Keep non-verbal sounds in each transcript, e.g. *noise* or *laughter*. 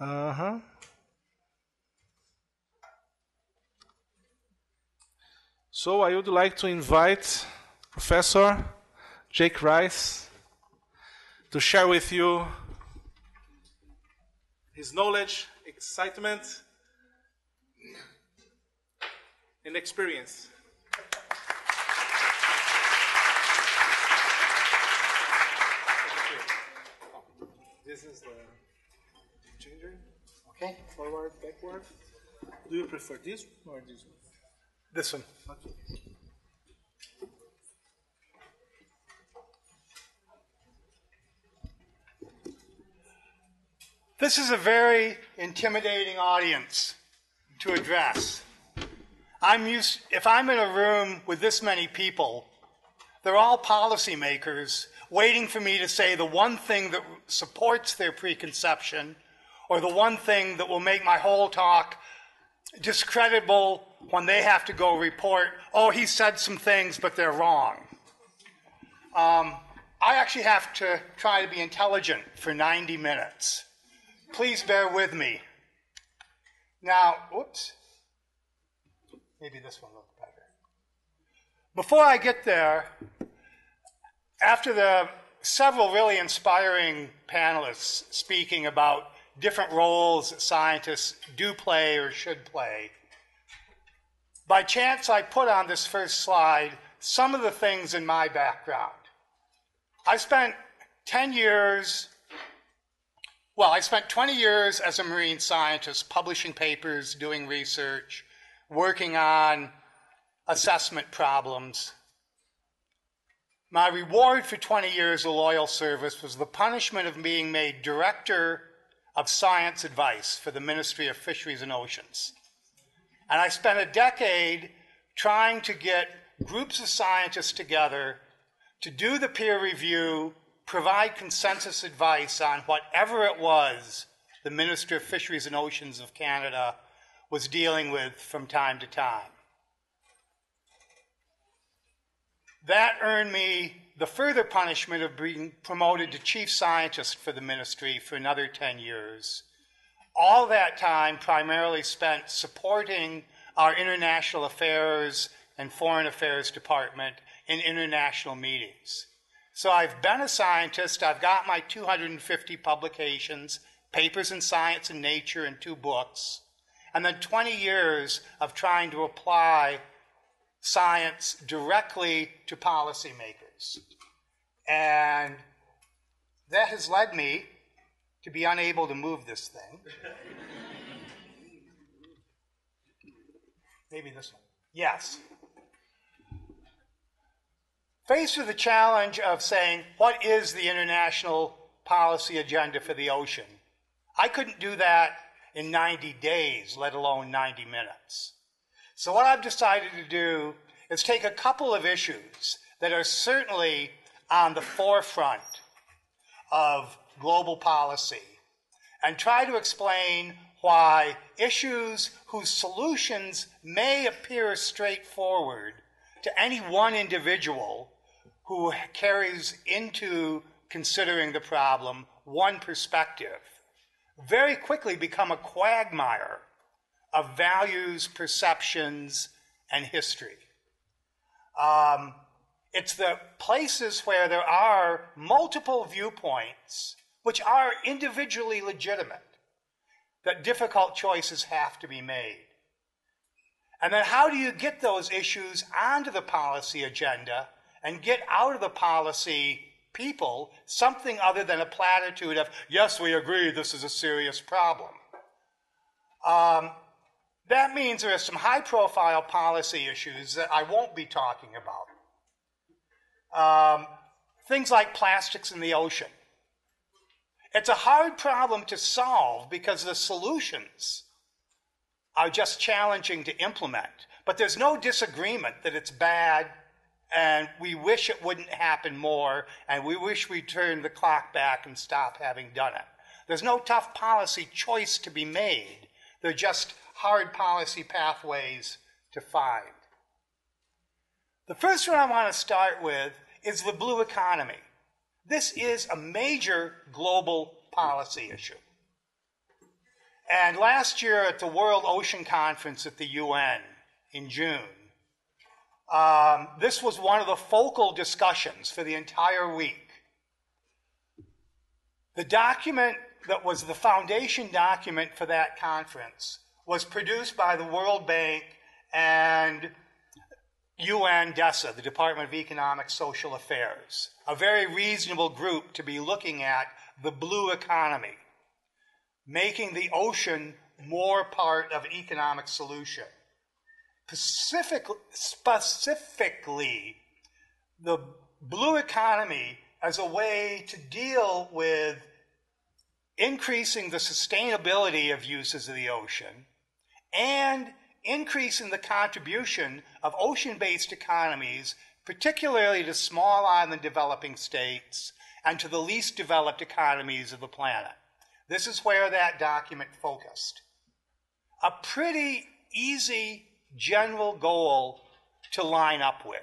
Uh huh. So I would like to invite Professor Jake Rice to share with you his knowledge, excitement, and experience. This is the changer. Okay. Forward, backward. Do you prefer this one or this one? This one. Okay. This is a very intimidating audience to address. I'm used, if I'm in a room with this many people, they're all policymakers waiting for me to say the one thing that supports their preconception or the one thing that will make my whole talk discreditable when they have to go report, oh, he said some things, but they're wrong. Um, I actually have to try to be intelligent for 90 minutes. Please bear with me. Now, whoops. Maybe this one looks better. Before I get there, after the several really inspiring panelists speaking about different roles that scientists do play or should play, by chance I put on this first slide some of the things in my background. I spent 10 years, well, I spent 20 years as a marine scientist publishing papers, doing research, working on assessment problems. My reward for 20 years of loyal service was the punishment of being made director of science advice for the Ministry of Fisheries and Oceans. And I spent a decade trying to get groups of scientists together to do the peer review, provide consensus advice on whatever it was the Ministry of Fisheries and Oceans of Canada was dealing with from time to time. That earned me the further punishment of being promoted to chief scientist for the ministry for another 10 years. All that time primarily spent supporting our international affairs and foreign affairs department in international meetings. So I've been a scientist, I've got my 250 publications, papers in science and nature, and two books, and then 20 years of trying to apply science directly to policymakers. And that has led me to be unable to move this thing. *laughs* Maybe this one. Yes. Faced with the challenge of saying, what is the international policy agenda for the ocean? I couldn't do that in 90 days, let alone 90 minutes. So, what I've decided to do is take a couple of issues that are certainly on the forefront of global policy and try to explain why issues whose solutions may appear straightforward to any one individual who carries into considering the problem one perspective very quickly become a quagmire of values, perceptions, and history. Um, it's the places where there are multiple viewpoints, which are individually legitimate, that difficult choices have to be made. And then how do you get those issues onto the policy agenda and get out of the policy people something other than a platitude of, yes, we agree this is a serious problem? Um, that means there are some high profile policy issues that I won't be talking about. Um, things like plastics in the ocean. It's a hard problem to solve because the solutions are just challenging to implement. But there's no disagreement that it's bad and we wish it wouldn't happen more and we wish we turned the clock back and stop having done it. There's no tough policy choice to be made. They're just hard policy pathways to find. The first one I want to start with is the blue economy. This is a major global policy issue. And last year at the World Ocean Conference at the UN in June, um, this was one of the focal discussions for the entire week. The document that was the foundation document for that conference was produced by the World Bank and UN DESA, the Department of Economic Social Affairs, a very reasonable group to be looking at the blue economy, making the ocean more part of an economic solution. Specific, specifically, the blue economy as a way to deal with increasing the sustainability of uses of the ocean and increasing the contribution of ocean based economies, particularly to small island developing states and to the least developed economies of the planet. This is where that document focused. A pretty easy general goal to line up with.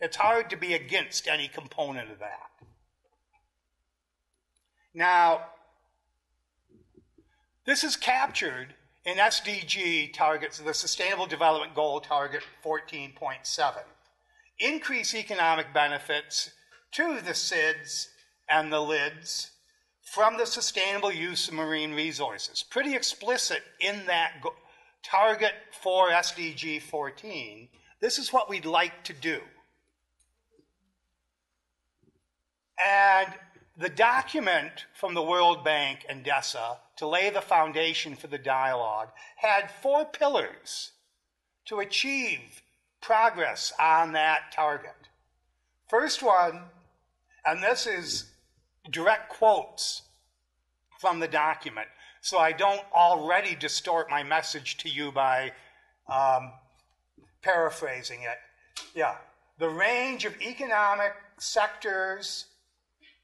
It's hard to be against any component of that. Now, this is captured in SDG targets, the Sustainable Development Goal target 14.7. Increase economic benefits to the SIDS and the LIDS from the sustainable use of marine resources. Pretty explicit in that go- target for SDG 14. This is what we'd like to do. And the document from the World Bank and DESA to lay the foundation for the dialogue had four pillars to achieve progress on that target. First one, and this is direct quotes from the document, so I don't already distort my message to you by um, paraphrasing it. Yeah, the range of economic sectors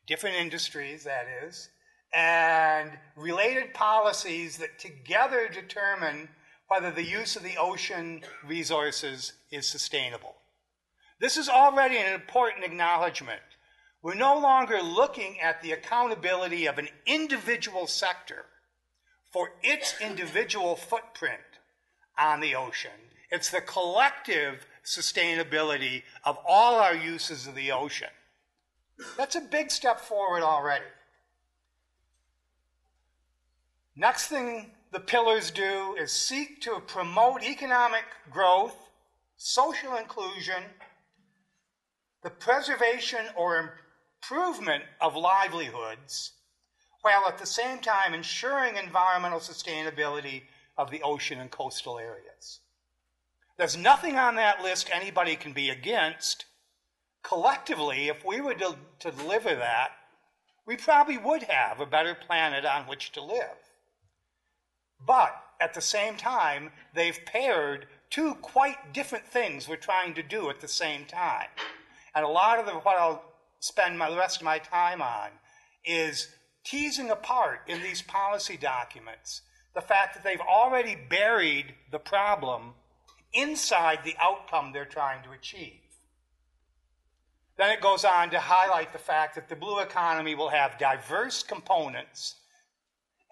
different industries, that is, and related policies that together determine whether the use of the ocean resources is sustainable. This is already an important acknowledgement. We're no longer looking at the accountability of an individual sector for its individual footprint on the ocean. It's the collective sustainability of all our uses of the ocean. That's a big step forward already. Next thing the pillars do is seek to promote economic growth, social inclusion, the preservation or improvement of livelihoods, while at the same time ensuring environmental sustainability of the ocean and coastal areas. There's nothing on that list anybody can be against, collectively, if we were to, to deliver that, we probably would have a better planet on which to live. But at the same time, they've paired two quite different things we're trying to do at the same time. And a lot of the, what I'll spend my, the rest of my time on is teasing apart in these policy documents the fact that they've already buried the problem inside the outcome they're trying to achieve. Then it goes on to highlight the fact that the blue economy will have diverse components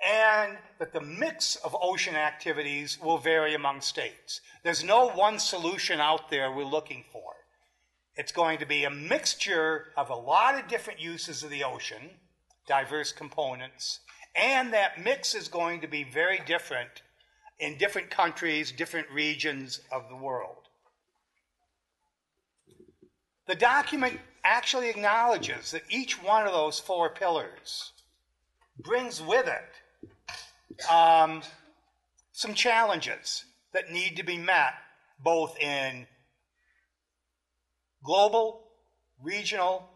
and that the mix of ocean activities will vary among states. There's no one solution out there we're looking for. It's going to be a mixture of a lot of different uses of the ocean, diverse components, and that mix is going to be very different in different countries, different regions of the world. The document actually acknowledges that each one of those four pillars brings with it um, some challenges that need to be met both in global, regional,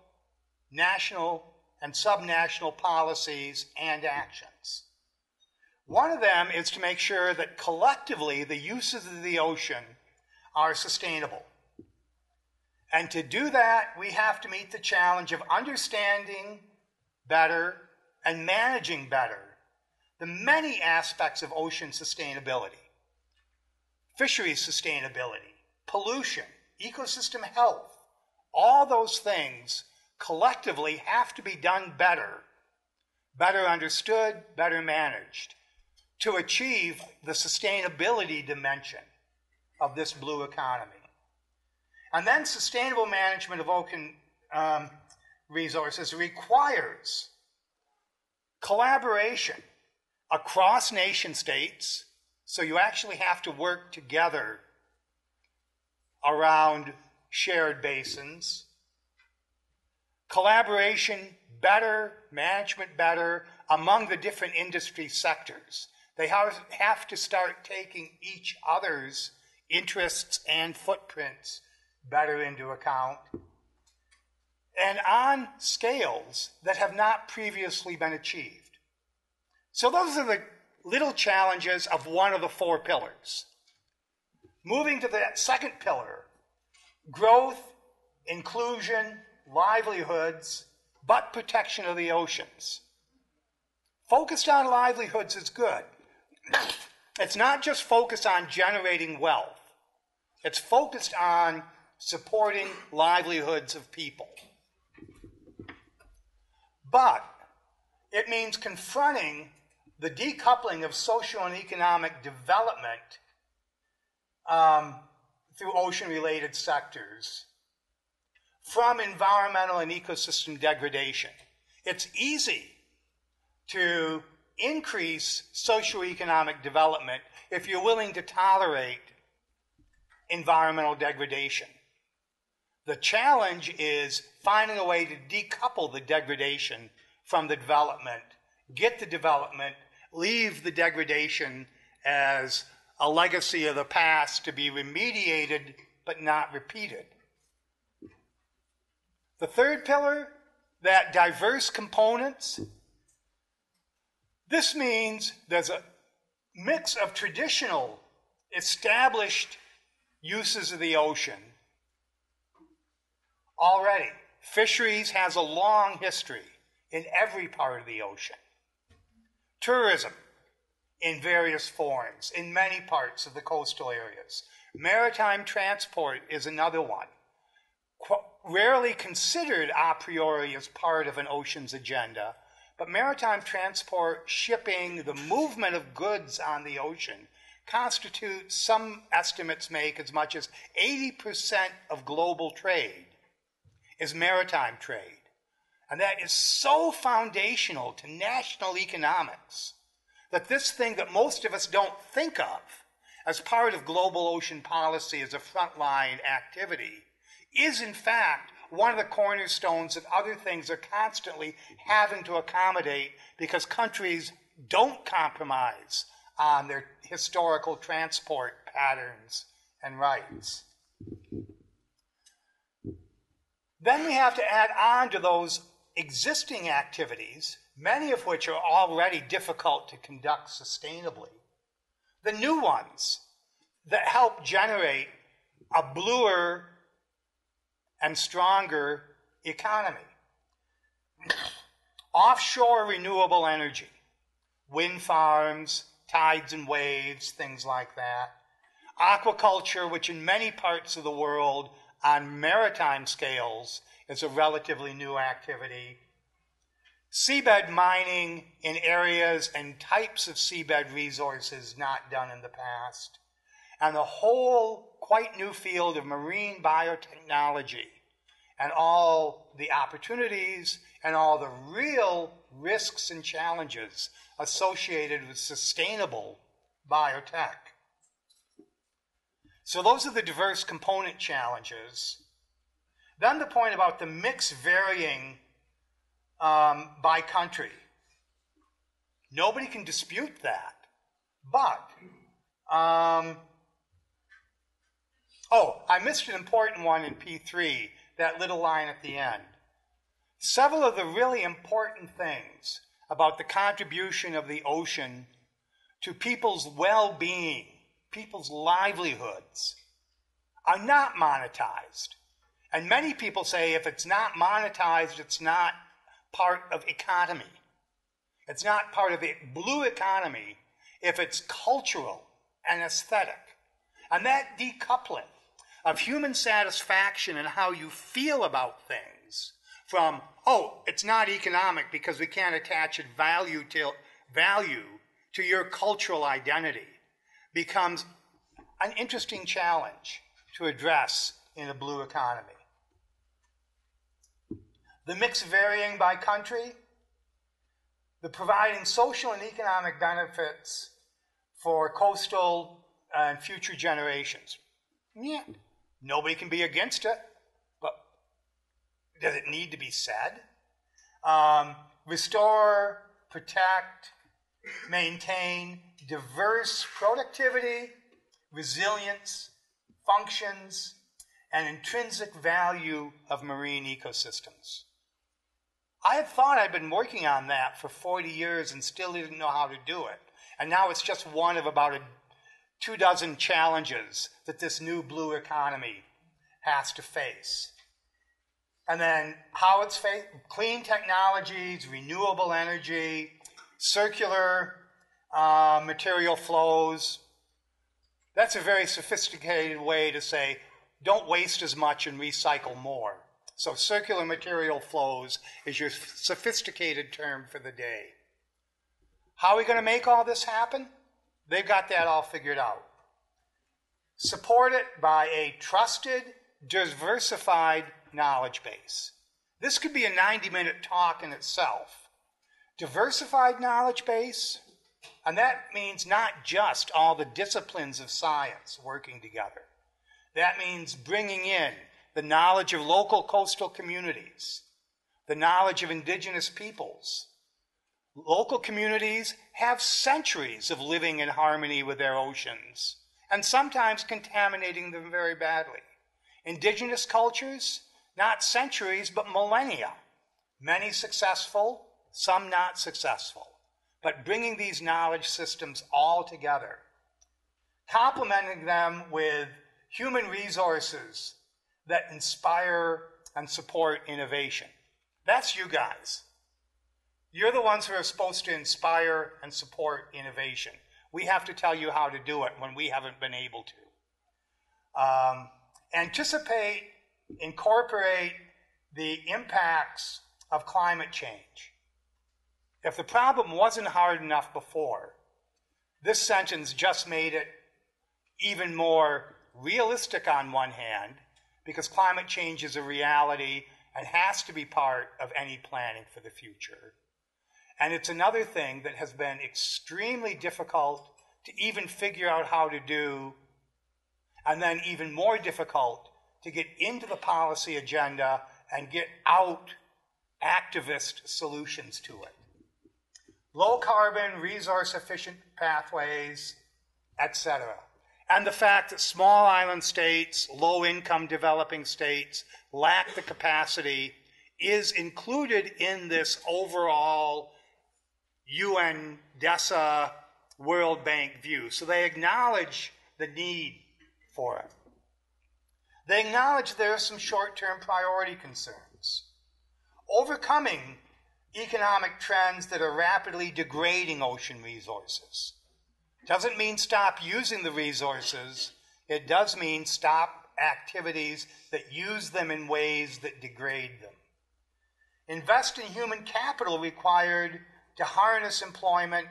national, and subnational policies and actions. One of them is to make sure that collectively the uses of the ocean are sustainable. And to do that, we have to meet the challenge of understanding better and managing better the many aspects of ocean sustainability fisheries sustainability, pollution, ecosystem health. All those things collectively have to be done better, better understood, better managed, to achieve the sustainability dimension of this blue economy. And then sustainable management of ocean um, resources requires collaboration across nation states. So you actually have to work together around shared basins. Collaboration better, management better among the different industry sectors. They have to start taking each other's interests and footprints better into account. And on scales that have not previously been achieved. So, those are the little challenges of one of the four pillars. Moving to the second pillar growth, inclusion, livelihoods, but protection of the oceans. Focused on livelihoods is good. *clears throat* It's not just focused on generating wealth, it's focused on supporting livelihoods of people. But it means confronting the decoupling of social and economic development um, through ocean related sectors from environmental and ecosystem degradation. It's easy to increase socioeconomic development if you're willing to tolerate environmental degradation. The challenge is finding a way to decouple the degradation from the development, get the development, leave the degradation as a legacy of the past to be remediated but not repeated. The third pillar, that diverse components. This means there's a mix of traditional, established uses of the ocean. Already, fisheries has a long history in every part of the ocean. Tourism in various forms in many parts of the coastal areas. Maritime transport is another one. Qu- rarely considered a priori as part of an ocean's agenda, but maritime transport, shipping, the movement of goods on the ocean constitutes, some estimates make, as much as 80% of global trade is maritime trade. And that is so foundational to national economics that this thing that most of us don't think of as part of global ocean policy as a frontline activity is, in fact, one of the cornerstones that other things are constantly having to accommodate because countries don't compromise on their historical transport patterns and rights. Then we have to add on to those existing activities, many of which are already difficult to conduct sustainably, the new ones that help generate a bluer and stronger economy. *clears throat* Offshore renewable energy, wind farms, tides and waves, things like that. Aquaculture, which in many parts of the world on maritime scales is a relatively new activity. Seabed mining in areas and types of seabed resources not done in the past. And the whole quite new field of marine biotechnology and all the opportunities and all the real risks and challenges associated with sustainable biotech. So, those are the diverse component challenges. Then the point about the mix varying um, by country. Nobody can dispute that. But, um, oh, I missed an important one in P3, that little line at the end. Several of the really important things about the contribution of the ocean to people's well being, people's livelihoods, are not monetized. And many people say if it's not monetized, it's not part of economy. It's not part of the blue economy if it's cultural and aesthetic. And that decoupling of human satisfaction and how you feel about things from, oh, it's not economic because we can't attach value to, value to your cultural identity becomes an interesting challenge to address in a blue economy. The mix varying by country, the providing social and economic benefits for coastal and future generations. Yeah, nobody can be against it, but does it need to be said? Um, restore, protect, maintain diverse productivity, resilience, functions, and intrinsic value of marine ecosystems. I thought I'd been working on that for 40 years and still didn't know how to do it. And now it's just one of about a two dozen challenges that this new blue economy has to face. And then how it's faced clean technologies, renewable energy, circular uh, material flows. That's a very sophisticated way to say don't waste as much and recycle more. So, circular material flows is your sophisticated term for the day. How are we going to make all this happen? They've got that all figured out. Support it by a trusted, diversified knowledge base. This could be a 90 minute talk in itself. Diversified knowledge base, and that means not just all the disciplines of science working together. That means bringing in the knowledge of local coastal communities, the knowledge of indigenous peoples. Local communities have centuries of living in harmony with their oceans and sometimes contaminating them very badly. Indigenous cultures, not centuries, but millennia. Many successful, some not successful. But bringing these knowledge systems all together, complementing them with human resources that inspire and support innovation. That's you guys. You're the ones who are supposed to inspire and support innovation. We have to tell you how to do it when we haven't been able to. Um, anticipate, incorporate the impacts of climate change. If the problem wasn't hard enough before, this sentence just made it even more realistic on one hand, because climate change is a reality and has to be part of any planning for the future. And it's another thing that has been extremely difficult to even figure out how to do, and then even more difficult to get into the policy agenda and get out activist solutions to it. Low carbon, resource efficient pathways, etc and the fact that small island states, low income developing states lack the capacity is included in this overall UN DESA World Bank view. So they acknowledge the need for it. They acknowledge there are some short term priority concerns. Overcoming economic trends that are rapidly degrading ocean resources doesn't mean stop using the resources. It does mean stop activities that use them in ways that degrade them. Invest in human capital required to harness employment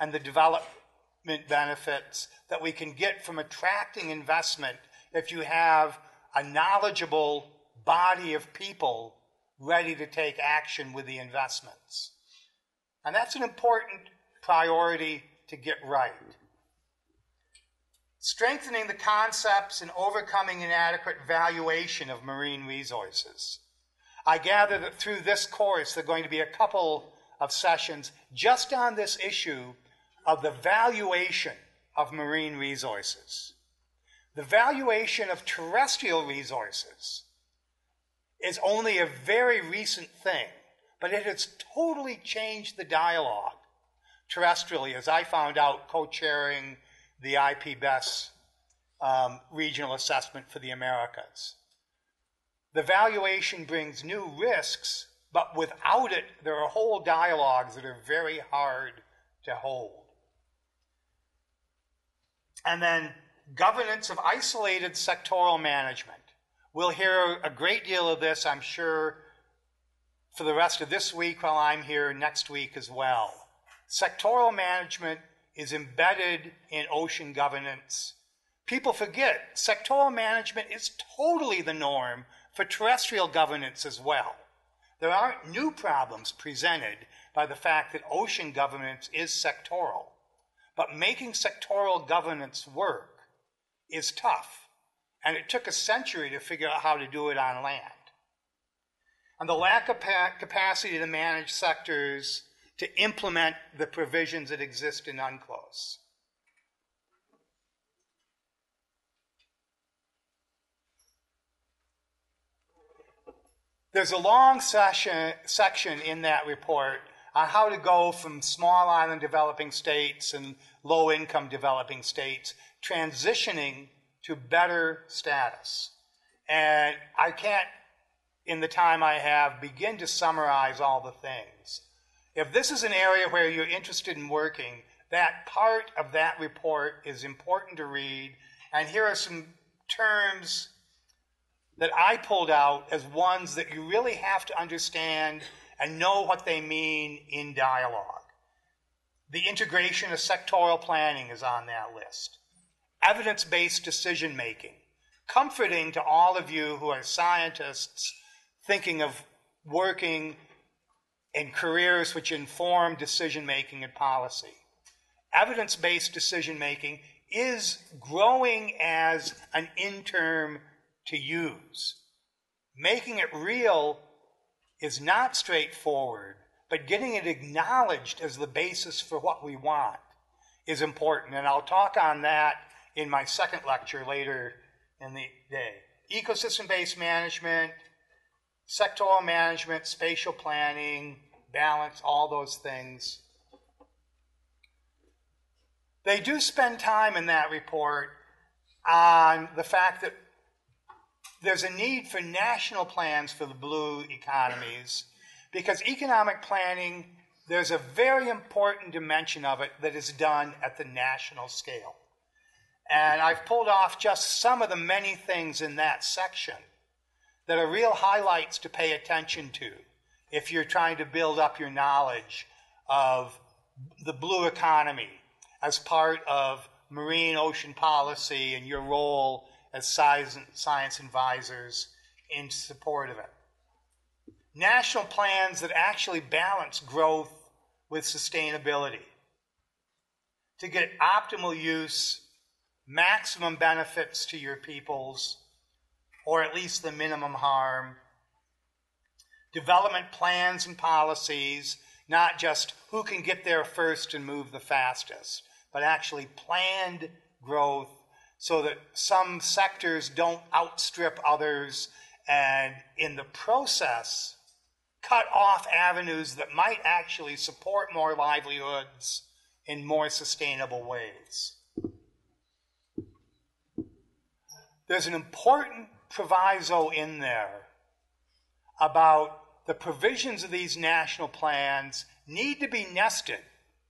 and the development benefits that we can get from attracting investment if you have a knowledgeable body of people ready to take action with the investments. And that's an important priority to get right. Strengthening the concepts and overcoming inadequate valuation of marine resources. I gather that through this course, there are going to be a couple of sessions just on this issue of the valuation of marine resources. The valuation of terrestrial resources is only a very recent thing, but it has totally changed the dialogue terrestrially, as I found out co chairing the IPBES um, regional assessment for the Americas. The valuation brings new risks, but without it, there are whole dialogues that are very hard to hold. And then governance of isolated sectoral management. We'll hear a great deal of this, I'm sure, for the rest of this week while I'm here next week as well. Sectoral management is embedded in ocean governance. People forget sectoral management is totally the norm for terrestrial governance as well. There aren't new problems presented by the fact that ocean governance is sectoral. But making sectoral governance work is tough, and it took a century to figure out how to do it on land. And the lack of capacity to manage sectors to implement the provisions that exist in UNCLOS. There's a long session, section in that report on how to go from small island developing states and low income developing states transitioning to better status. And I can't, in the time I have, begin to summarize all the things. If this is an area where you're interested in working, that part of that report is important to read. And here are some terms that I pulled out as ones that you really have to understand and know what they mean in dialogue. The integration of sectoral planning is on that list. Evidence based decision making. Comforting to all of you who are scientists thinking of working in careers which inform decision making and policy. Evidence based decision making is growing as an in term to use. Making it real is not straightforward, but getting it acknowledged as the basis for what we want is important. And I'll talk on that in my second lecture later in the day. Ecosystem based management, sectoral management, spatial planning, balance, all those things. They do spend time in that report on the fact that there's a need for national plans for the blue economies because economic planning, there's a very important dimension of it that is done at the national scale. And I've pulled off just some of the many things in that section that are real highlights to pay attention to if you're trying to build up your knowledge of the blue economy as part of marine ocean policy and your role as science advisors in support of it. National plans that actually balance growth with sustainability to get optimal use, maximum benefits to your peoples, or at least the minimum harm. Development plans and policies, not just who can get there first and move the fastest, but actually planned growth so that some sectors don't outstrip others and in the process cut off avenues that might actually support more livelihoods in more sustainable ways. There's an important proviso in there about the provisions of these national plans need to be nested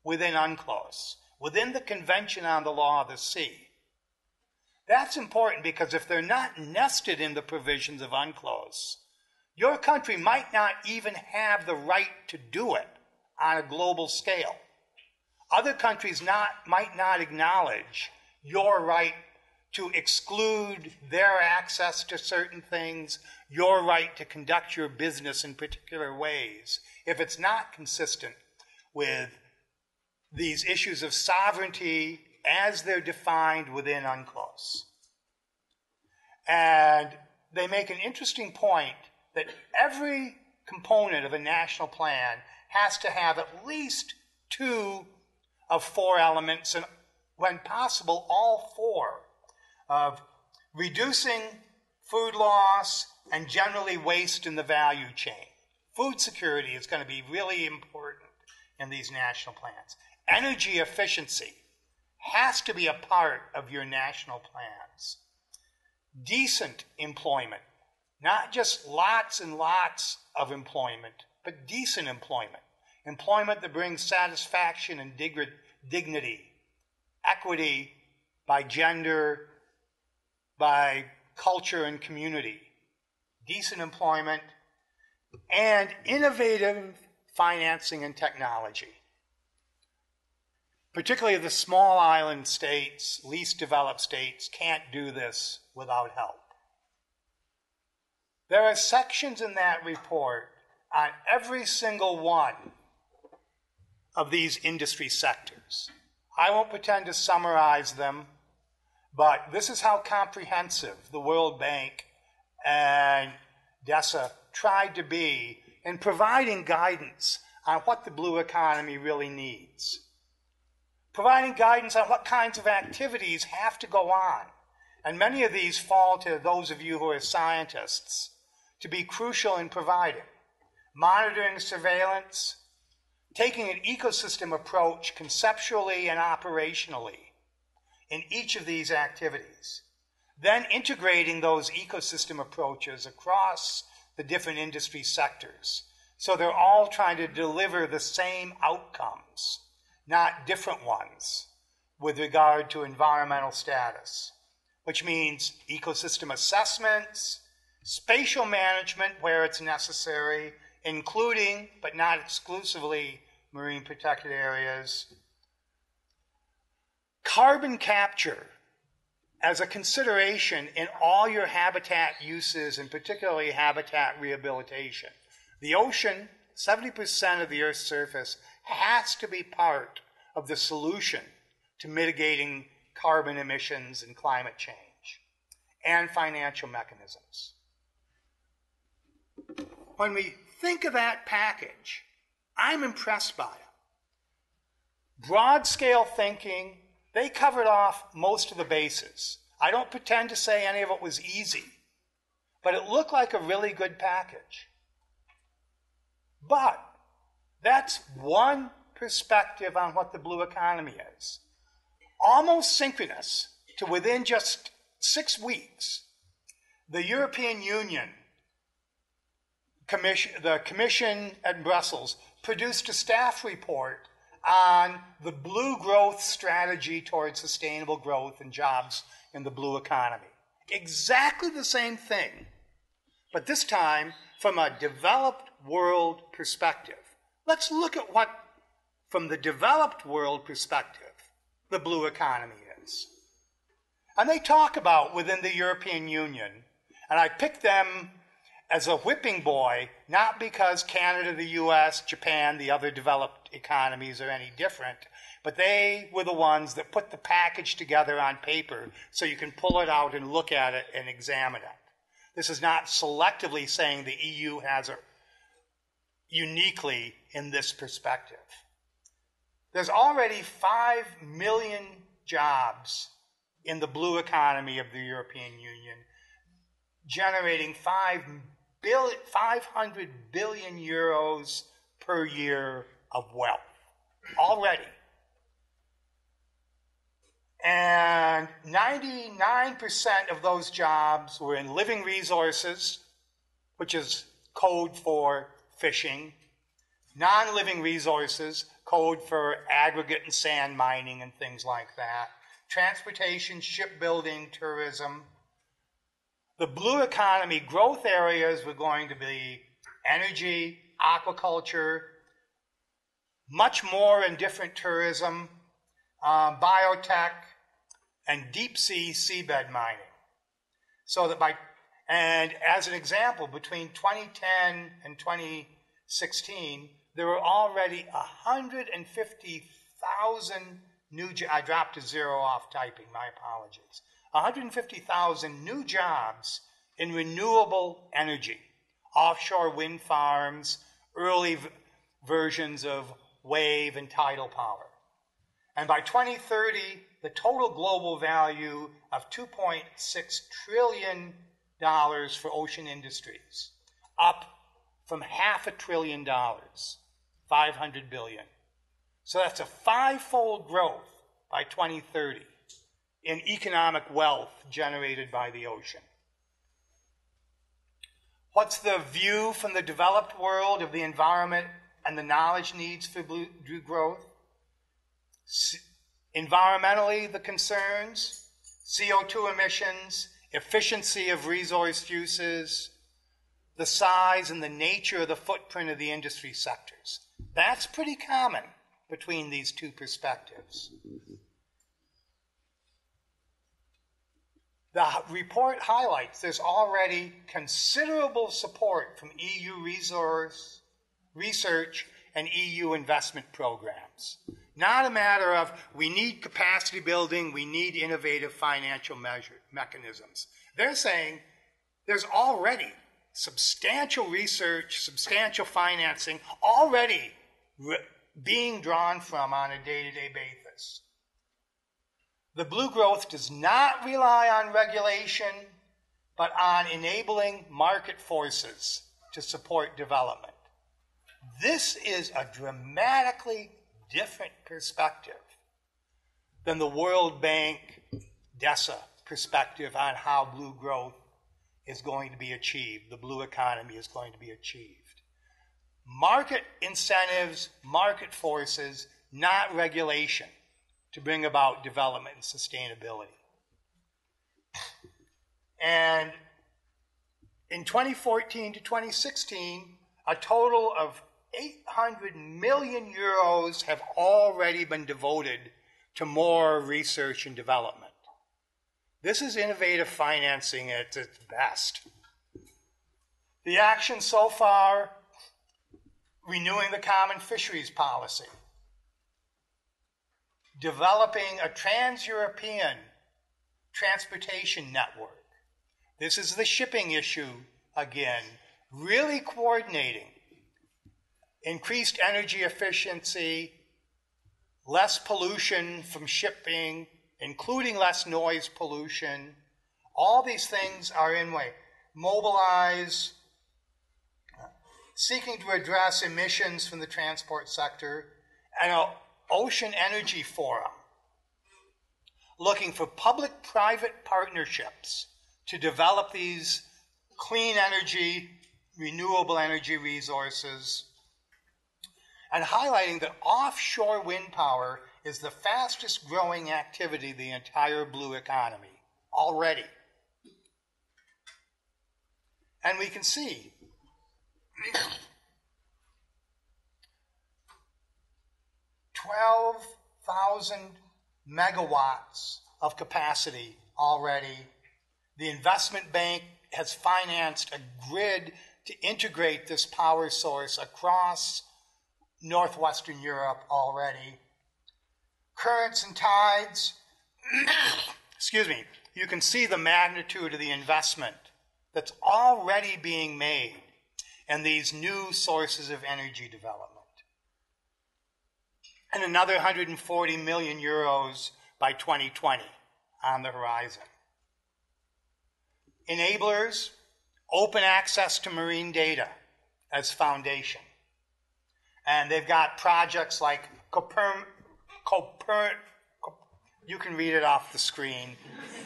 within UNCLOS, within the Convention on the Law of the Sea. That's important because if they're not nested in the provisions of UNCLOS, your country might not even have the right to do it on a global scale. Other countries not, might not acknowledge your right to exclude their access to certain things, your right to conduct your business in particular ways, if it's not consistent with these issues of sovereignty as they're defined within UNCLOS. And they make an interesting point that every component of a national plan has to have at least two of four elements, and when possible, all four of reducing food loss and generally waste in the value chain. Food security is going to be really important in these national plans. Energy efficiency has to be a part of your national plans. Decent employment, not just lots and lots of employment, but decent employment. Employment that brings satisfaction and dig- dignity, equity by gender, by culture and community, decent employment, and innovative financing and technology. particularly the small island states, least developed states, can't do this without help. There are sections in that report on every single one of these industry sectors. I won't pretend to summarize them, but this is how comprehensive the World Bank and DESA tried to be in providing guidance on what the blue economy really needs. Providing guidance on what kinds of activities have to go on. And many of these fall to those of you who are scientists to be crucial in providing monitoring surveillance, taking an ecosystem approach conceptually and operationally in each of these activities, then integrating those ecosystem approaches across the different industry sectors. So they're all trying to deliver the same outcomes, not different ones, with regard to environmental status, which means ecosystem assessments, spatial management where it's necessary, including but not exclusively marine protected areas. Carbon capture as a consideration in all your habitat uses and particularly habitat rehabilitation. The ocean, 70% of the Earth's surface, has to be part of the solution to mitigating carbon emissions and climate change and financial mechanisms. When we think of that package, I'm impressed by it. Broad scale thinking, they covered off most of the bases. I don't pretend to say any of it was easy, but it looked like a really good package. But that's one perspective on what the blue economy is. Almost synchronous to within just six weeks, the European Union commission, the commission at Brussels produced a staff report on the blue growth strategy towards sustainable growth and jobs in the blue economy. Exactly the same thing, but this time from a developed world perspective. Let's look at what, from the developed world perspective, the blue economy is. And they talk about within the European Union, and I picked them as a whipping boy, not because Canada, the US, Japan, the other developed economies are any different, but they were the ones that put the package together on paper so you can pull it out and look at it and examine it. This is not selectively saying the EU has it uniquely in this perspective. There's already 5 million jobs in the blue economy of the European Union, generating 5 billion, 500 billion euros per year of wealth already. And 99% of those jobs were in living resources, which is code for fishing, non living resources, code for aggregate and sand mining and things like that, transportation, shipbuilding, tourism, the blue economy growth areas were going to be energy, aquaculture, much more in different tourism, uh, biotech, and deep sea seabed mining. So that by, and as an example, between 2010 and 2016, there were already 150,000 new, I dropped a zero off typing, my apologies. 150,000 new jobs in renewable energy, offshore wind farms, early v- versions of wave and tidal power. And by 2030, the total global value of $2.6 trillion for ocean industries, up from half a trillion dollars, 500 billion. So that's a five-fold growth by 2030 in economic wealth generated by the ocean. What's the view from the developed world of the environment and the knowledge needs for blue growth? Environmentally, the concerns, CO2 emissions, efficiency of resource uses, the size and the nature of the footprint of the industry sectors. That's pretty common between these two perspectives. The report highlights there's already considerable support from EU resource, research and EU investment programs. Not a matter of we need capacity building, we need innovative financial measure, mechanisms. They're saying there's already substantial research, substantial financing already re- being drawn from on a day to day basis. The blue growth does not rely on regulation, but on enabling market forces to support development. This is a dramatically different perspective than the World Bank DESA perspective on how blue growth is going to be achieved, the blue economy is going to be achieved. Market incentives, market forces, not regulation to bring about development and sustainability. And in 2014 to 2016, a total of 800 million euros have already been devoted to more research and development. This is innovative financing at its best. The action so far renewing the common fisheries policy, developing a trans European transportation network. This is the shipping issue again, really coordinating increased energy efficiency, less pollution from shipping, including less noise pollution. All these things are in way. Mobilize, seeking to address emissions from the transport sector, and an ocean energy forum looking for public private partnerships to develop these clean energy, renewable energy resources and highlighting that offshore wind power is the fastest growing activity in the entire blue economy already. And we can see 12,000 megawatts of capacity already. The investment bank has financed a grid to integrate this power source across northwestern Europe already. Currents and tides, *coughs* excuse me, you can see the magnitude of the investment that's already being made in these new sources of energy development. And another 140 million euros by 2020 on the horizon. Enablers, open access to marine data as foundation. And they've got projects like Coperm, Coper, you can read it off the screen.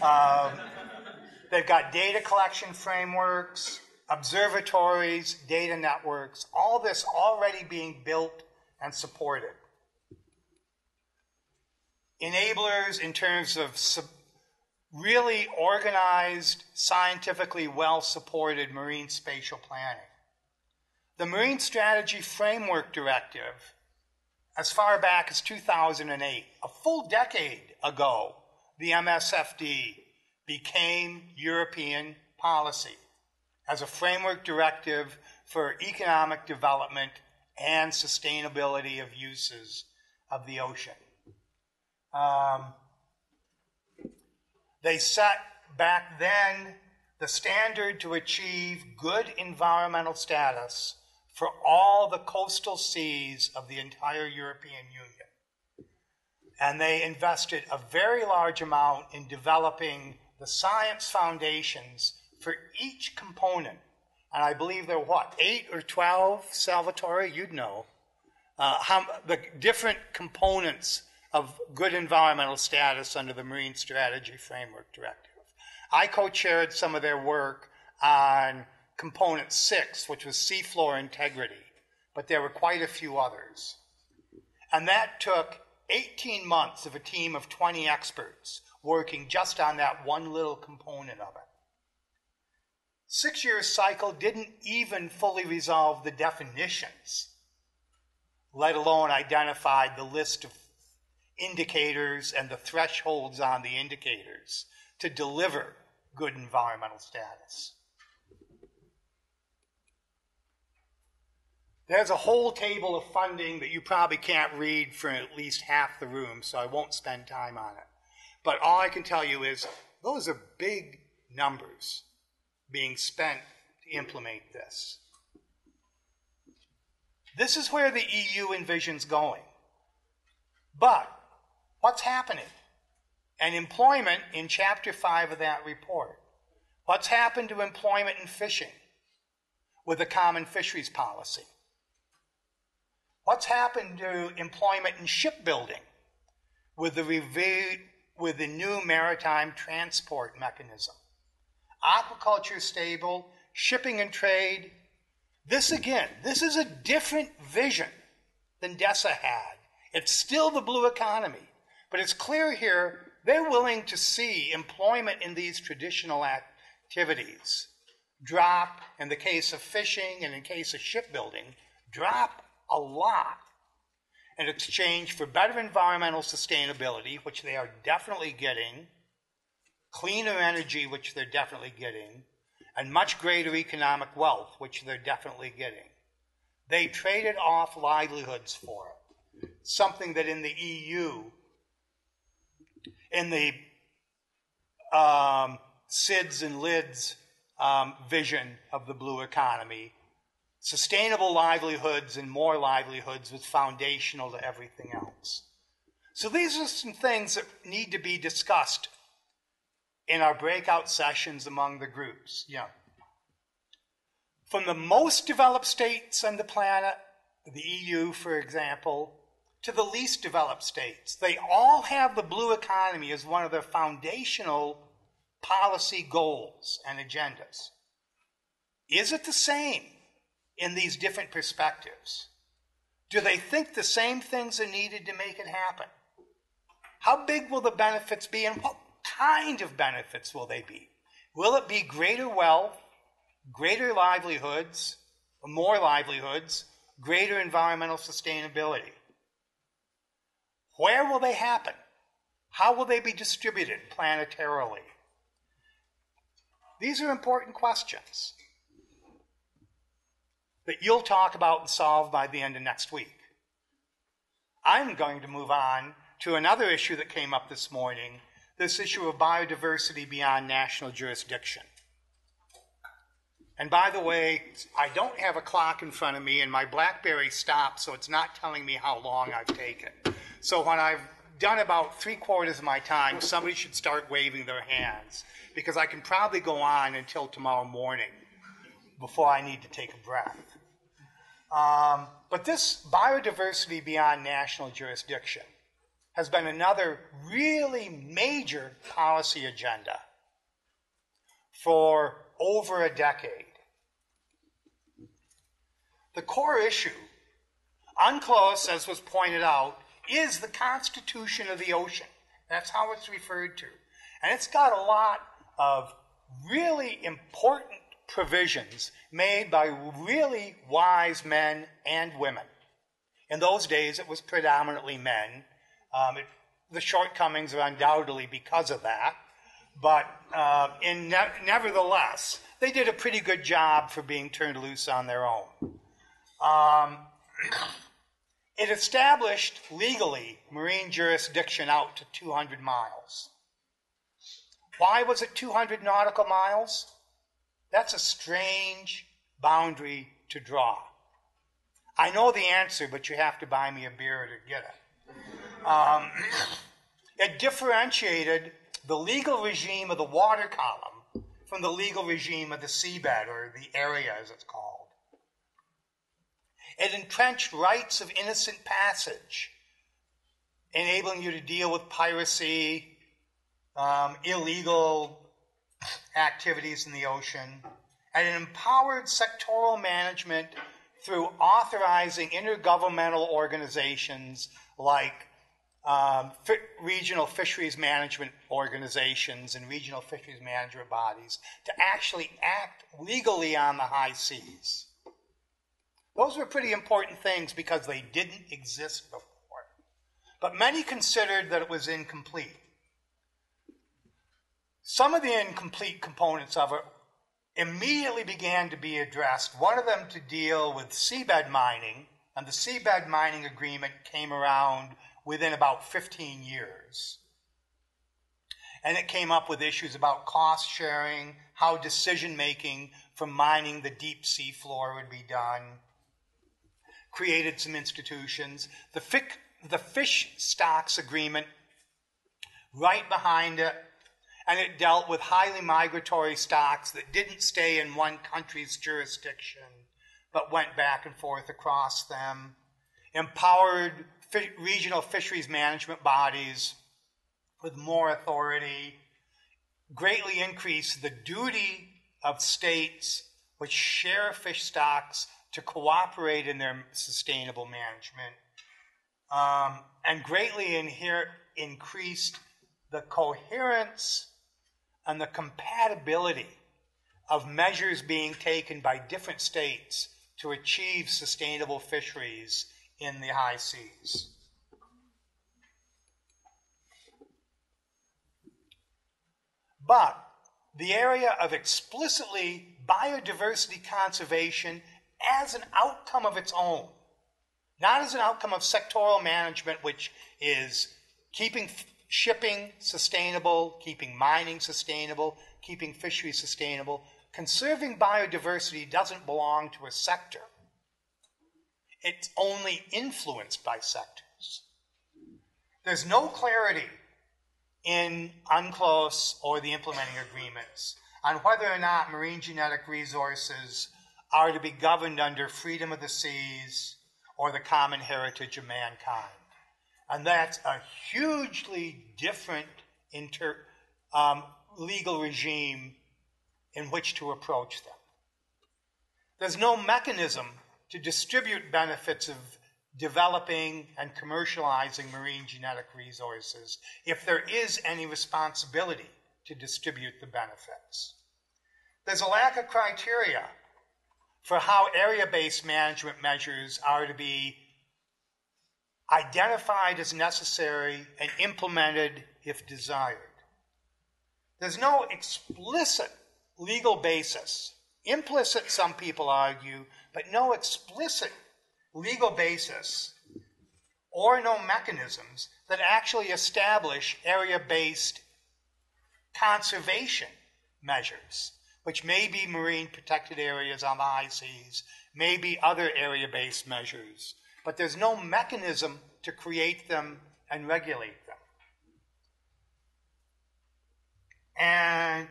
Um, they've got data collection frameworks, observatories, data networks, all this already being built and supported. Enablers in terms of really organized, scientifically well supported marine spatial planning. The Marine Strategy Framework Directive, as far back as 2008, a full decade ago, the MSFD became European policy as a framework directive for economic development and sustainability of uses of the ocean. Um, they set back then the standard to achieve good environmental status for all the coastal seas of the entire European Union. And they invested a very large amount in developing the science foundations for each component. And I believe there were what, eight or 12, Salvatore? You'd know. Uh, how, the different components of good environmental status under the Marine Strategy Framework Directive. I co chaired some of their work on component six, which was seafloor integrity, but there were quite a few others. And that took 18 months of a team of 20 experts working just on that one little component of it. Six year cycle didn't even fully resolve the definitions let alone identified the list of indicators and the thresholds on the indicators to deliver good environmental status. There's a whole table of funding that you probably can't read for at least half the room, so I won't spend time on it. But all I can tell you is those are big numbers being spent to implement this. This is where the EU envisions going. But what's happening? And employment in chapter 5 of that report. What's happened to employment in fishing with the common fisheries policy? What's happened to employment in shipbuilding with the, with the new maritime transport mechanism? Aquaculture stable, shipping and trade. This again, this is a different vision than DESA had. It's still the blue economy, but it's clear here they're willing to see employment in these traditional activities drop, in the case of fishing and in case of shipbuilding, drop a lot in exchange for better environmental sustainability, which they are definitely getting, cleaner energy, which they're definitely getting, and much greater economic wealth, which they're definitely getting. They traded off livelihoods for it, something that in the EU, in the um, SIDS and LIDS um, vision of the blue economy, Sustainable livelihoods and more livelihoods was foundational to everything else. So these are some things that need to be discussed in our breakout sessions among the groups. Yeah. From the most developed states on the planet, the EU, for example, to the least developed states, they all have the blue economy as one of their foundational policy goals and agendas. Is it the same in these different perspectives? Do they think the same things are needed to make it happen? How big will the benefits be and what kind of benefits will they be? Will it be greater wealth, greater livelihoods, more livelihoods, greater environmental sustainability? Where will they happen? How will they be distributed planetarily? These are important questions that you'll talk about and solve by the end of next week. I'm going to move on to another issue that came up this morning this issue of biodiversity beyond national jurisdiction. And by the way, I don't have a clock in front of me, and my Blackberry stopped, so it's not telling me how long I've taken. So when I've done about three quarters of my time, somebody should start waving their hands, because I can probably go on until tomorrow morning before I need to take a breath. Um, but this biodiversity beyond national jurisdiction has been another really major policy agenda for over a decade. The core issue, UNCLOS, as was pointed out, is the constitution of the ocean. That's how it's referred to. And it's got a lot of really important provisions made by really wise men and women. In those days, it was predominantly men. Um, it, the shortcomings are undoubtedly because of that, but uh, in ne- nevertheless, they did a pretty good job for being turned loose on their own. Um, *clears throat* it established legally marine jurisdiction out to 200 miles. Why was it 200 nautical miles? That's a strange boundary to draw. I know the answer, but you have to buy me a beer to get it. Um, *clears throat* it differentiated the legal regime of the water column from the legal regime of the seabed, or the area as it's called. It entrenched rights of innocent passage, enabling you to deal with piracy, um, illegal activities in the ocean, and it empowered sectoral management through authorizing intergovernmental organizations like um, regional fisheries management organizations and regional fisheries management bodies to actually act legally on the high seas. Those were pretty important things because they didn't exist before. But many considered that it was incomplete. Some of the incomplete components of it immediately began to be addressed. One of them to deal with seabed mining, and the seabed mining agreement came around within about 15 years. And it came up with issues about cost sharing, how decision making from mining the deep sea floor would be done, created some institutions. The, the fish stocks agreement, right behind it, and it dealt with highly migratory stocks that didn't stay in one country's jurisdiction but went back and forth across them, empowered fi- regional fisheries management bodies with more authority, greatly increased the duty of states which share fish stocks to cooperate in their sustainable management, um, and greatly inher- increased the coherence and the compatibility of measures being taken by different states to achieve sustainable fisheries in the high seas. But the area of explicitly biodiversity conservation as an outcome of its own, not as an outcome of sectoral management, which is keeping shipping sustainable, keeping mining sustainable, keeping fisheries sustainable. Conserving biodiversity doesn't belong to a sector. It's only influenced by sectors. There's no clarity in UNCLOS or the implementing agreements on whether or not marine genetic resources are to be governed under freedom of the seas or the common heritage of mankind. And that's a hugely different inter, um, legal regime in which to approach them. There's no mechanism to distribute benefits of developing and commercializing marine genetic resources if there is any responsibility to distribute the benefits. There's a lack of criteria for how area based management measures are to be identified as necessary and implemented if desired. There's no explicit legal basis. Implicit, some people argue, but no explicit legal basis or no mechanisms that actually establish area based conservation measures, which may be marine protected areas on the high seas, may be other area based measures, but there's no mechanism to create them and regulate them. And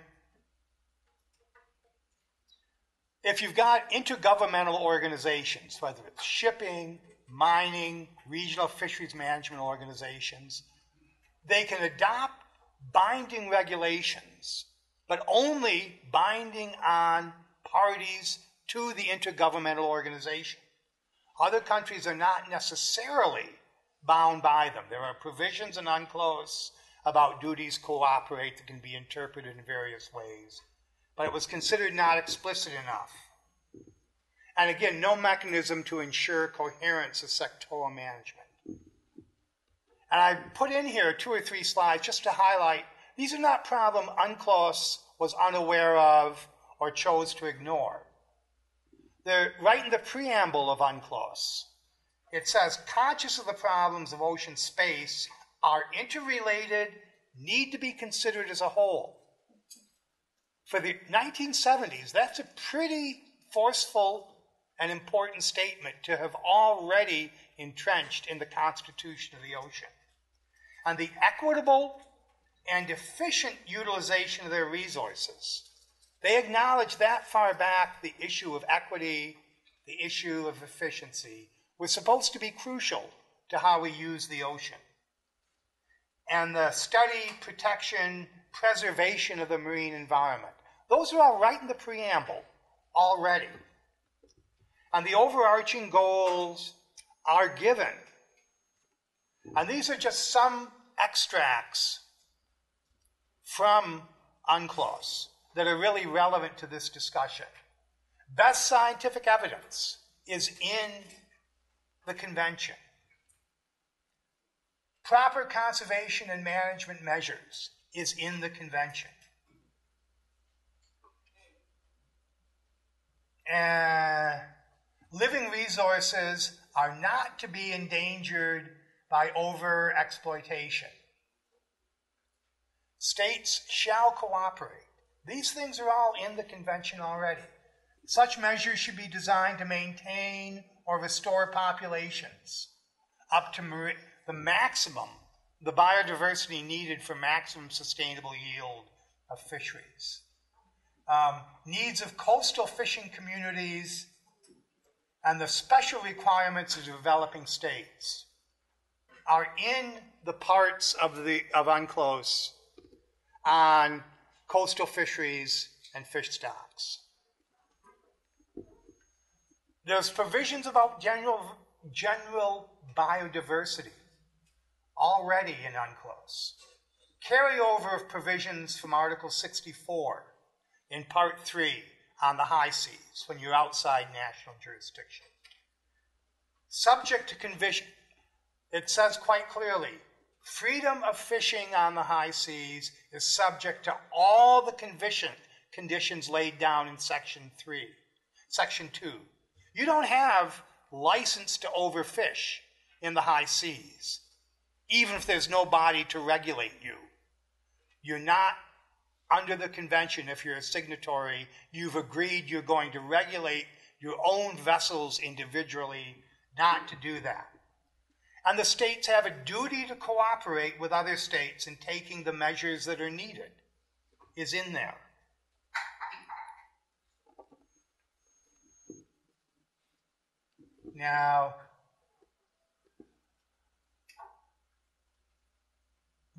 if you've got intergovernmental organizations, whether it's shipping, mining, regional fisheries management organizations, they can adopt binding regulations, but only binding on parties to the intergovernmental organization. Other countries are not necessarily bound by them. There are provisions in UNCLOS about duties cooperate that can be interpreted in various ways but it was considered not explicit enough. And again, no mechanism to ensure coherence of sectoral management. And I put in here two or three slides just to highlight these are not problems UNCLOS was unaware of or chose to ignore. They're right in the preamble of UNCLOS. It says, conscious of the problems of ocean space are interrelated, need to be considered as a whole for the 1970s, that's a pretty forceful and important statement to have already entrenched in the Constitution of the ocean. And the equitable and efficient utilization of their resources. They acknowledge that far back the issue of equity, the issue of efficiency, was supposed to be crucial to how we use the ocean. And the study, protection, preservation of the marine environment those are all right in the preamble already. And the overarching goals are given. And these are just some extracts from UNCLOS that are really relevant to this discussion. Best scientific evidence is in the convention. Proper conservation and management measures is in the convention. And living resources are not to be endangered by over exploitation. States shall cooperate. These things are all in the convention already. Such measures should be designed to maintain or restore populations up to the maximum, the biodiversity needed for maximum sustainable yield of fisheries. Um, needs of coastal fishing communities and the special requirements of developing states are in the parts of the of UNCLOS on coastal fisheries and fish stocks. There's provisions about general, general biodiversity already in UNCLOS. Carryover of provisions from Article 64 in Part 3 on the high seas when you're outside national jurisdiction. Subject to conviction, it says quite clearly freedom of fishing on the high seas is subject to all the condition, conditions laid down in Section 3, Section 2. You don't have license to overfish in the high seas, even if there's no body to regulate you. You're not under the convention, if you're a signatory, you've agreed you're going to regulate your own vessels individually, not to do that. And the states have a duty to cooperate with other states in taking the measures that are needed, is in there. Now,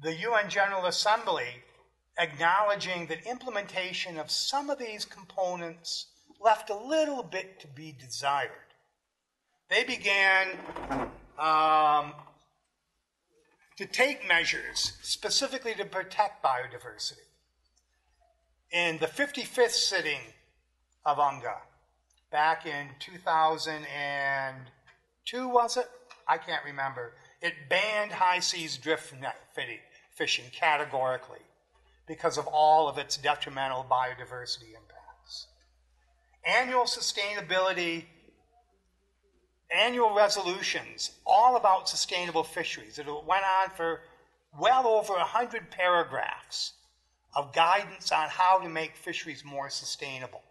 the UN General Assembly acknowledging that implementation of some of these components left a little bit to be desired. They began um, to take measures specifically to protect biodiversity. In the 55th sitting of UNGA, back in 2002, was it? I can't remember. It banned high seas drift net fishing categorically because of all of its detrimental biodiversity impacts. Annual sustainability annual resolutions all about sustainable fisheries. It went on for well over 100 paragraphs of guidance on how to make fisheries more sustainable,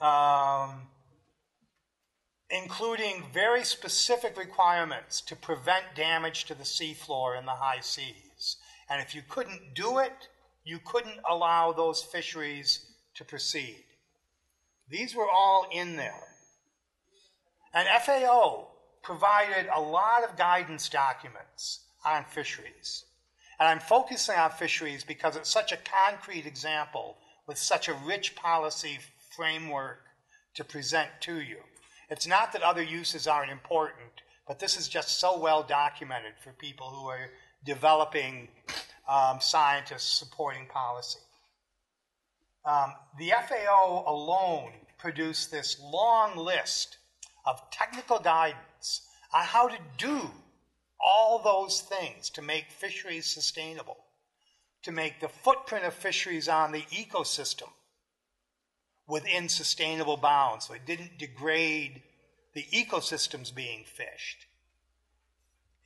um, including very specific requirements to prevent damage to the seafloor in the high seas. And if you couldn't do it, you couldn't allow those fisheries to proceed. These were all in there. And FAO provided a lot of guidance documents on fisheries. And I'm focusing on fisheries because it's such a concrete example with such a rich policy framework to present to you. It's not that other uses aren't important, but this is just so well documented for people who are developing um, scientists supporting policy. Um, the FAO alone produced this long list of technical guidance on how to do all those things to make fisheries sustainable, to make the footprint of fisheries on the ecosystem within sustainable bounds so it didn't degrade the ecosystems being fished.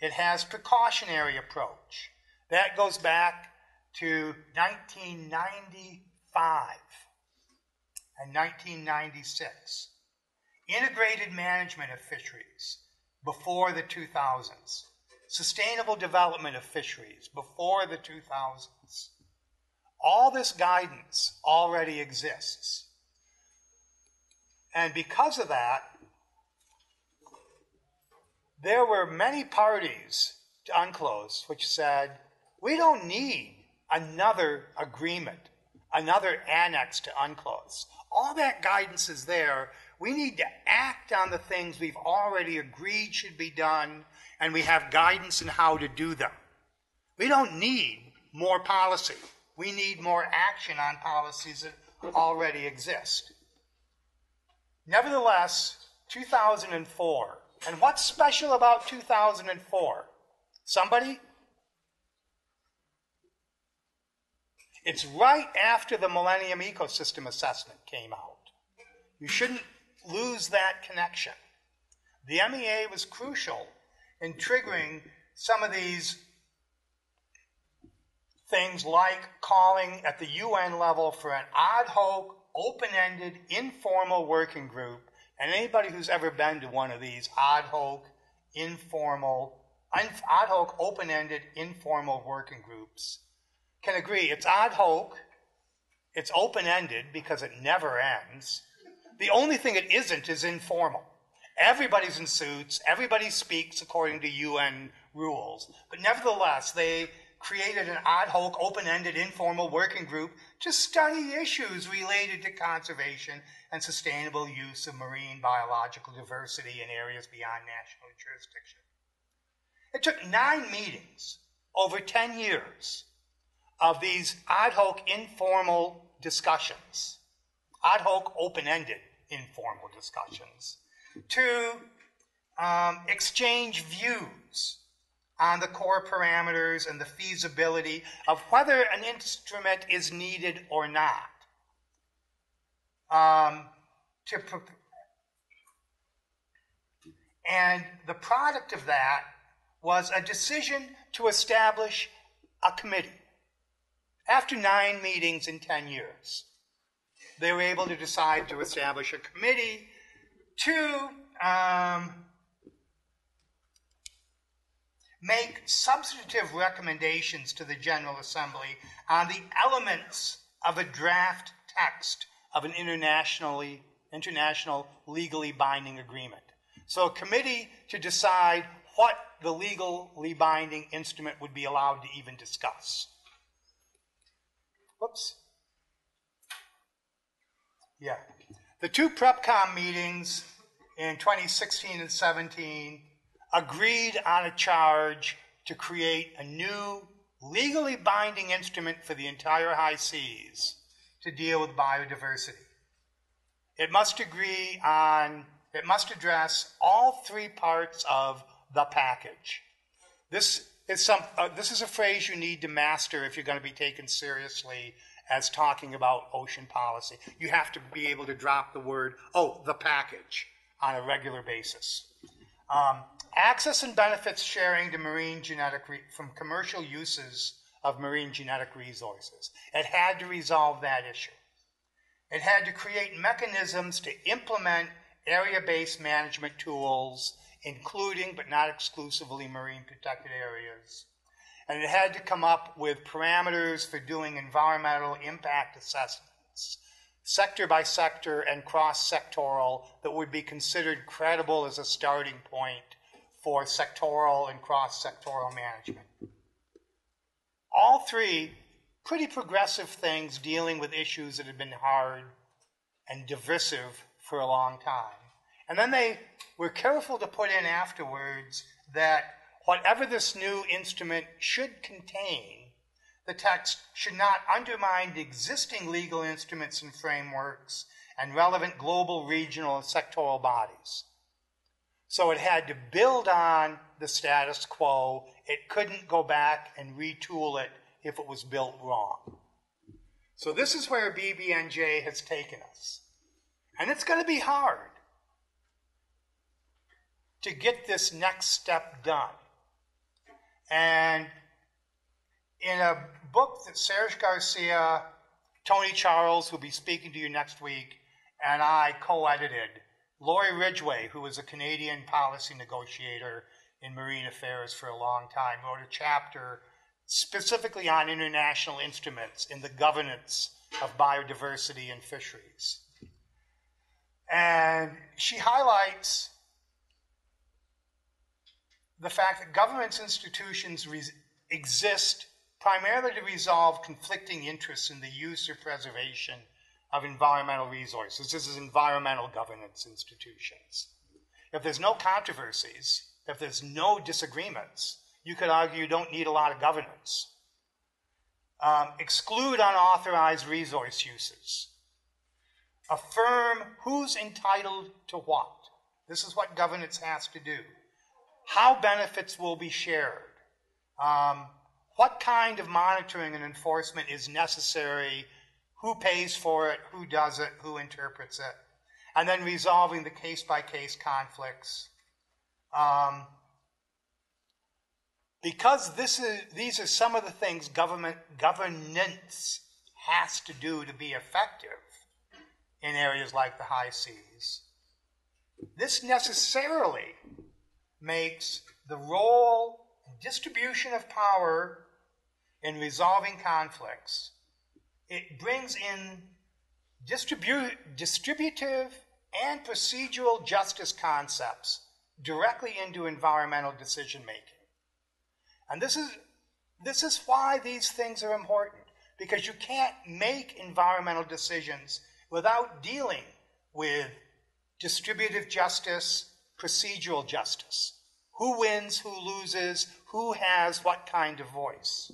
It has precautionary approach. That goes back to 1995 and 1996 integrated management of fisheries before the 2000s, sustainable development of fisheries before the 2000s. All this guidance already exists. And because of that, there were many parties to UNCLOS which said, we don't need another agreement, another annex to UNCLOS. All that guidance is there we need to act on the things we've already agreed should be done, and we have guidance in how to do them. We don't need more policy. We need more action on policies that already exist. Nevertheless, 2004. And what's special about 2004? Somebody? It's right after the Millennium Ecosystem Assessment came out. You shouldn't lose that connection. The MEA was crucial in triggering some of these things like calling at the UN level for an ad hoc, open ended, informal working group. And anybody who's ever been to one of these ad hoc, informal, ad hoc, open ended, informal working groups can agree it's ad hoc, it's open ended because it never ends. The only thing it isn't is informal. Everybody's in suits, everybody speaks according to UN rules. But nevertheless, they created an ad hoc, open ended, informal working group to study issues related to conservation and sustainable use of marine biological diversity in areas beyond national jurisdiction. It took nine meetings over 10 years of these ad hoc, informal discussions, ad hoc, open ended informal discussions, to um, exchange views on the core parameters and the feasibility of whether an instrument is needed or not. Um, to and the product of that was a decision to establish a committee. After nine meetings in 10 years, they were able to decide to establish a committee to um, make substantive recommendations to the General Assembly on the elements of a draft text of an internationally international legally binding agreement. So a committee to decide what the legally binding instrument would be allowed to even discuss. Whoops. Yeah. The two PrepCom meetings in 2016 and 17 agreed on a charge to create a new legally binding instrument for the entire high seas to deal with biodiversity. It must agree on, it must address all three parts of the package. This is, some, uh, this is a phrase you need to master if you're going to be taken seriously as talking about ocean policy. You have to be able to drop the word, oh, the package, on a regular basis. Um, access and benefits sharing to marine genetic re- from commercial uses of marine genetic resources. It had to resolve that issue. It had to create mechanisms to implement area based management tools, including but not exclusively marine protected areas and it had to come up with parameters for doing environmental impact assessments, sector by sector and cross sectoral, that would be considered credible as a starting point for sectoral and cross sectoral management. All three pretty progressive things dealing with issues that had been hard and divisive for a long time. And then they were careful to put in afterwards that whatever this new instrument should contain, the text should not undermine the existing legal instruments and frameworks and relevant global, regional, and sectoral bodies. So it had to build on the status quo. It couldn't go back and retool it if it was built wrong. So this is where BBNJ has taken us. And it's going to be hard to get this next step done. And in a book that Serge Garcia, Tony Charles, who'll be speaking to you next week, and I co edited, Lori Ridgeway, who was a Canadian policy negotiator in marine affairs for a long time, wrote a chapter specifically on international instruments in the governance of biodiversity and fisheries. And she highlights the fact that governments institutions exist primarily to resolve conflicting interests in the use or preservation of environmental resources. This is environmental governance institutions. If there's no controversies, if there's no disagreements, you could argue you don't need a lot of governance. Um, exclude unauthorized resource uses. affirm who's entitled to what. This is what governance has to do. How benefits will be shared. Um, what kind of monitoring and enforcement is necessary, who pays for it, who does it, who interprets it, and then resolving the case by case conflicts. Um, because this is, these are some of the things government governance has to do to be effective in areas like the high seas. This necessarily makes the role and distribution of power in resolving conflicts. It brings in distribu- distributive and procedural justice concepts directly into environmental decision making. And this is, this is why these things are important, because you can't make environmental decisions without dealing with distributive justice, procedural justice. Who wins, who loses, who has what kind of voice.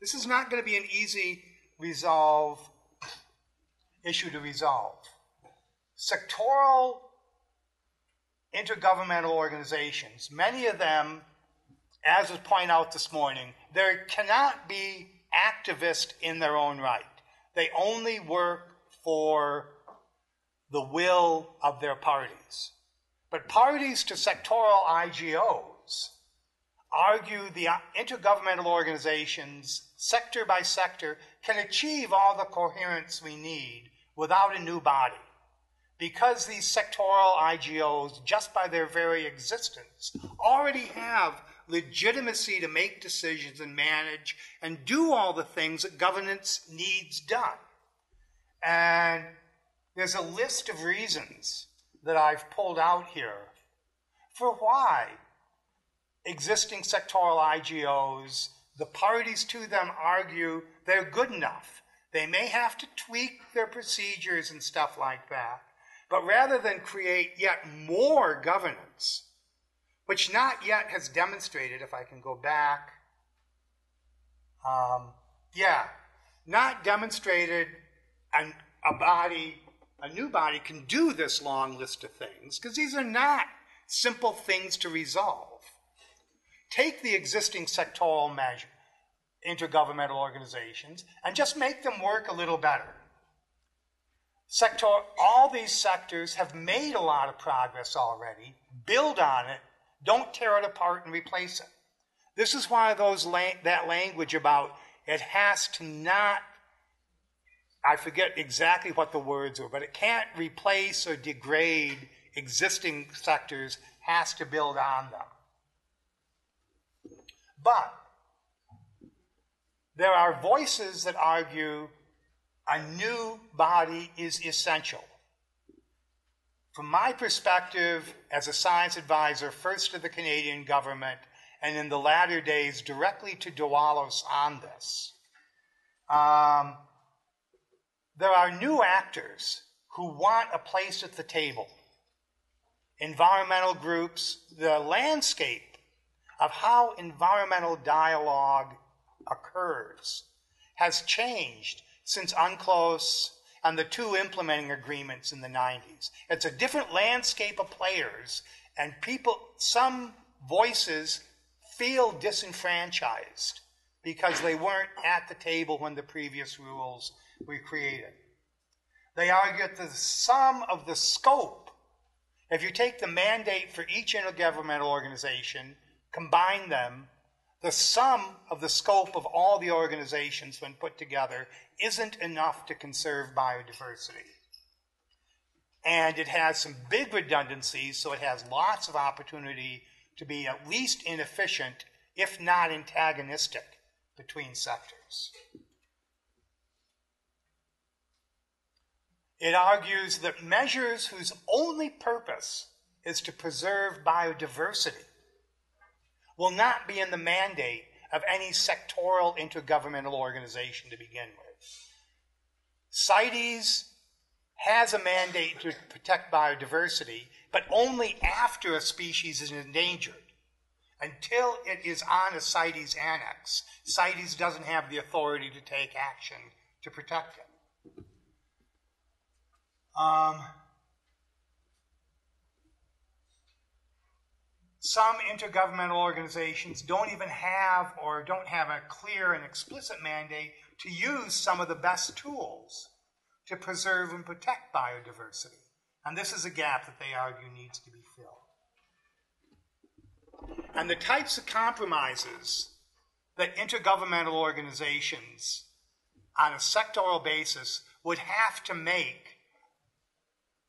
This is not going to be an easy resolve issue to resolve. Sectoral intergovernmental organizations, many of them, as was pointed out this morning, there cannot be activists in their own right. They only work for the will of their parties. But parties to sectoral IGOs argue the uh, intergovernmental organizations, sector by sector, can achieve all the coherence we need without a new body. Because these sectoral IGOs, just by their very existence, already have legitimacy to make decisions and manage and do all the things that governance needs done. And there's a list of reasons that I've pulled out here. For why? Existing sectoral IGOs, the parties to them argue they're good enough. They may have to tweak their procedures and stuff like that, but rather than create yet more governance, which not yet has demonstrated, if I can go back, um, yeah, not demonstrated an, a body, a new body can do this long list of things, because these are not simple things to resolve. Take the existing sectoral measure, intergovernmental organizations, and just make them work a little better. Sector, all these sectors have made a lot of progress already. Build on it. Don't tear it apart and replace it. This is why those that language about it has to not I forget exactly what the words were, but it can't replace or degrade existing sectors, has to build on them. But there are voices that argue a new body is essential. From my perspective, as a science advisor, first to the Canadian government, and in the latter days directly to DOALOS on this, um, there are new actors who want a place at the table. Environmental groups, the landscape of how environmental dialogue occurs has changed since UNCLOS and the two implementing agreements in the 90s. It's a different landscape of players, and people, some voices feel disenfranchised because they weren't at the table when the previous rules were created. They argue that the sum of the scope, if you take the mandate for each intergovernmental organization combine them, the sum of the scope of all the organizations when put together isn't enough to conserve biodiversity. And it has some big redundancies, so it has lots of opportunity to be at least inefficient, if not antagonistic, between sectors. It argues that measures whose only purpose is to preserve biodiversity will not be in the mandate of any sectoral intergovernmental organization to begin with. CITES has a mandate to protect biodiversity, but only after a species is endangered. Until it is on a CITES annex, CITES doesn't have the authority to take action to protect it. Um, some intergovernmental organizations don't even have or don't have a clear and explicit mandate to use some of the best tools to preserve and protect biodiversity. And this is a gap that they argue needs to be filled. And the types of compromises that intergovernmental organizations on a sectoral basis would have to make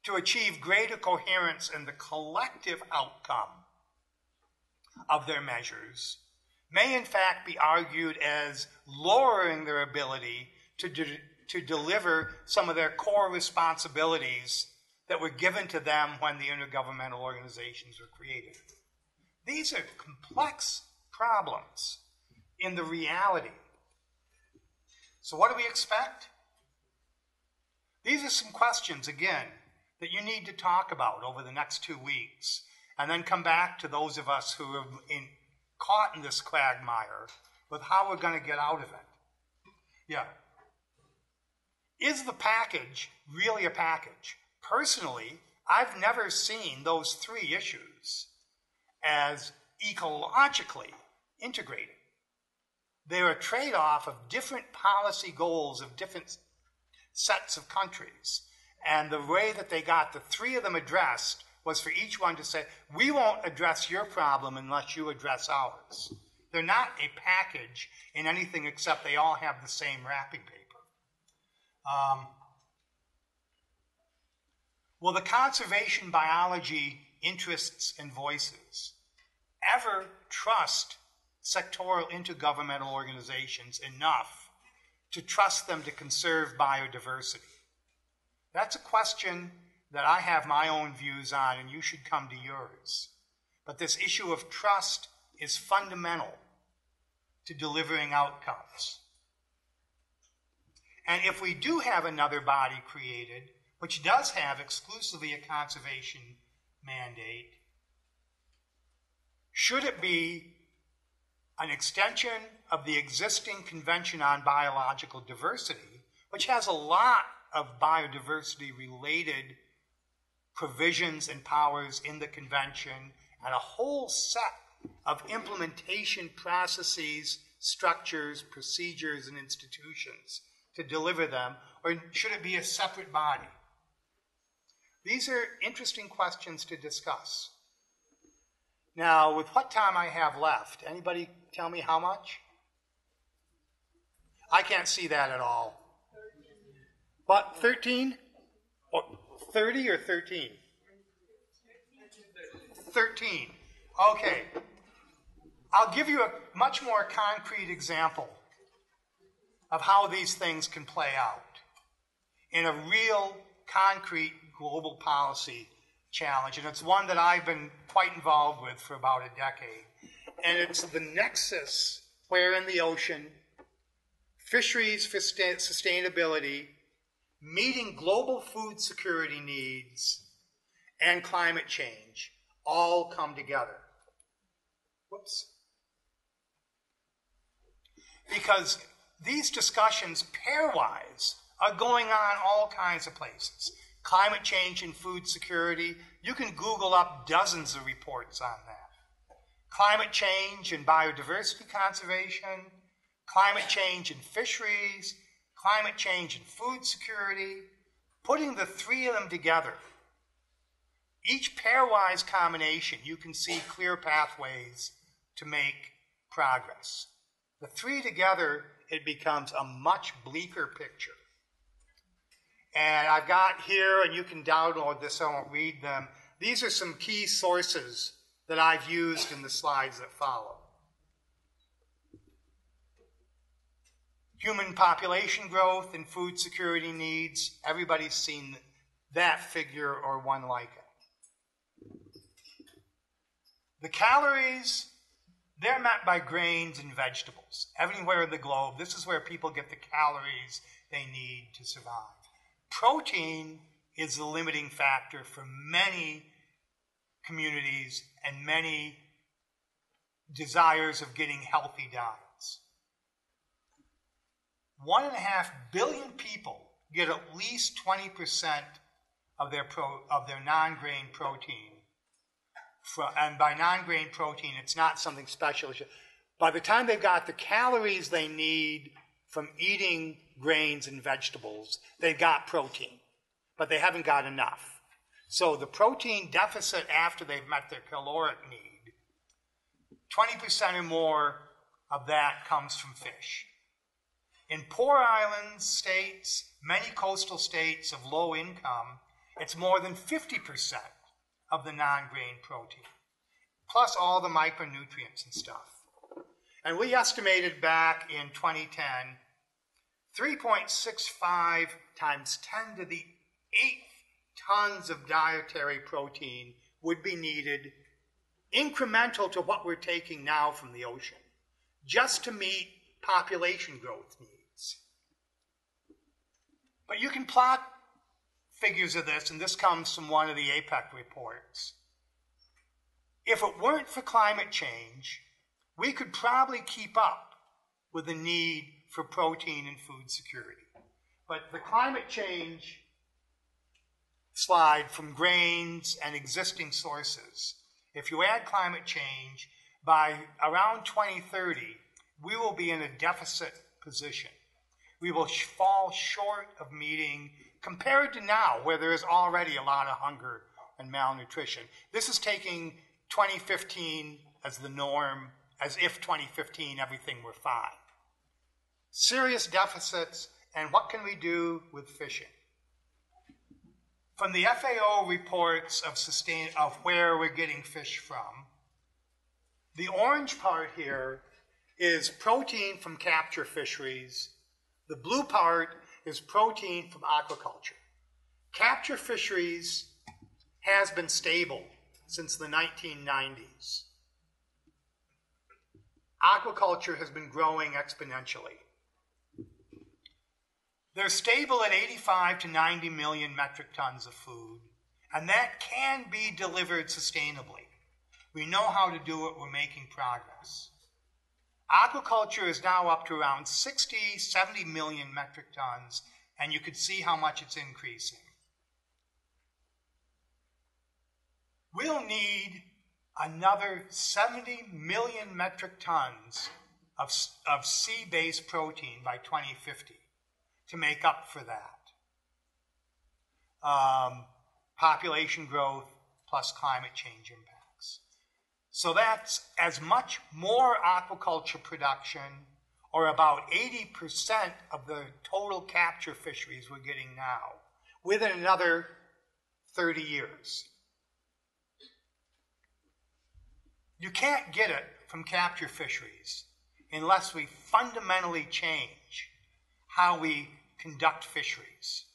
to achieve greater coherence in the collective outcome of their measures may in fact be argued as lowering their ability to, de- to deliver some of their core responsibilities that were given to them when the intergovernmental organizations were created. These are complex problems in the reality. So, what do we expect? These are some questions, again, that you need to talk about over the next two weeks, and then come back to those of us who have in, caught in this quagmire with how we're going to get out of it. Yeah. Is the package really a package? Personally, I've never seen those three issues as ecologically integrated. They're a trade off of different policy goals of different sets of countries. And the way that they got the three of them addressed was for each one to say, We won't address your problem unless you address ours. They're not a package in anything except they all have the same wrapping paper. Um, well, the conservation biology interests and voices ever trust sectoral intergovernmental organizations enough to trust them to conserve biodiversity? That's a question that I have my own views on, and you should come to yours. But this issue of trust is fundamental to delivering outcomes. And if we do have another body created, which does have exclusively a conservation mandate, should it be an extension of the existing Convention on Biological Diversity, which has a lot of biodiversity related provisions and powers in the convention and a whole set of implementation processes, structures, procedures, and institutions to deliver them, or should it be a separate body? These are interesting questions to discuss. Now, with what time I have left, anybody tell me how much? I can't see that at all. What, 13? Or 30 or 13? 13. Okay. I'll give you a much more concrete example of how these things can play out in a real, concrete global policy challenge. And it's one that I've been quite involved with for about a decade. And it's the nexus where in the ocean, fisheries for sustainability, meeting global food security needs, and climate change all come together. Whoops. Because these discussions, pairwise, are going on all kinds of places. Climate change and food security, you can Google up dozens of reports on that. Climate change and biodiversity conservation, climate change and fisheries, climate change and food security, putting the three of them together. Each pairwise combination, you can see clear pathways to make progress. The three together, it becomes a much bleaker picture. And I've got here, and you can download this, I won't read them. These are some key sources that I've used in the slides that follow. Human population growth and food security needs. Everybody's seen that figure or one like it. The calories, they're met by grains and vegetables. Everywhere in the globe, this is where people get the calories they need to survive. Protein is the limiting factor for many communities and many desires of getting healthy diets. One and a half billion people get at least 20% of their, pro, of their non grain protein. and by non grain protein, it's not something special. By the time they've got the calories they need from eating grains and vegetables, they've got protein, but they haven't got enough. So the protein deficit after they've met their caloric need, 20% or more of that comes from fish. In poor islands, states, many coastal states of low income, it's more than 50% of the non grain protein, plus all the micronutrients and stuff. And we estimated back in 2010 3.65 times 10 to the 8th tons of dietary protein would be needed, incremental to what we're taking now from the ocean, just to meet population growth needs. But you can plot figures of this, and this comes from one of the APEC reports. If it weren't for climate change, we could probably keep up with the need for protein and food security. But the climate change slide from grains and existing sources, if you add climate change, by around 2030, we will be in a deficit position. We will fall short of meeting, compared to now, where there is already a lot of hunger and malnutrition. This is taking 2015 as the norm, as if 2015 everything were fine serious deficits, and what can we do with fishing? From the FAO reports of, sustain, of where we're getting fish from, the orange part here is protein from capture fisheries. The blue part is protein from aquaculture. Capture fisheries has been stable since the 1990s. Aquaculture has been growing exponentially. They're stable at 85 to 90 million metric tons of food, and that can be delivered sustainably. We know how to do it, we're making progress. Aquaculture is now up to around 60, 70 million metric tons, and you can see how much it's increasing. We'll need another 70 million metric tons of, of sea based protein by 2050 to make up for that. Um, population growth plus climate change impacts. So that's as much more aquaculture production, or about 80% of the total capture fisheries we're getting now, within another 30 years. You can't get it from capture fisheries unless we fundamentally change how we conduct fisheries.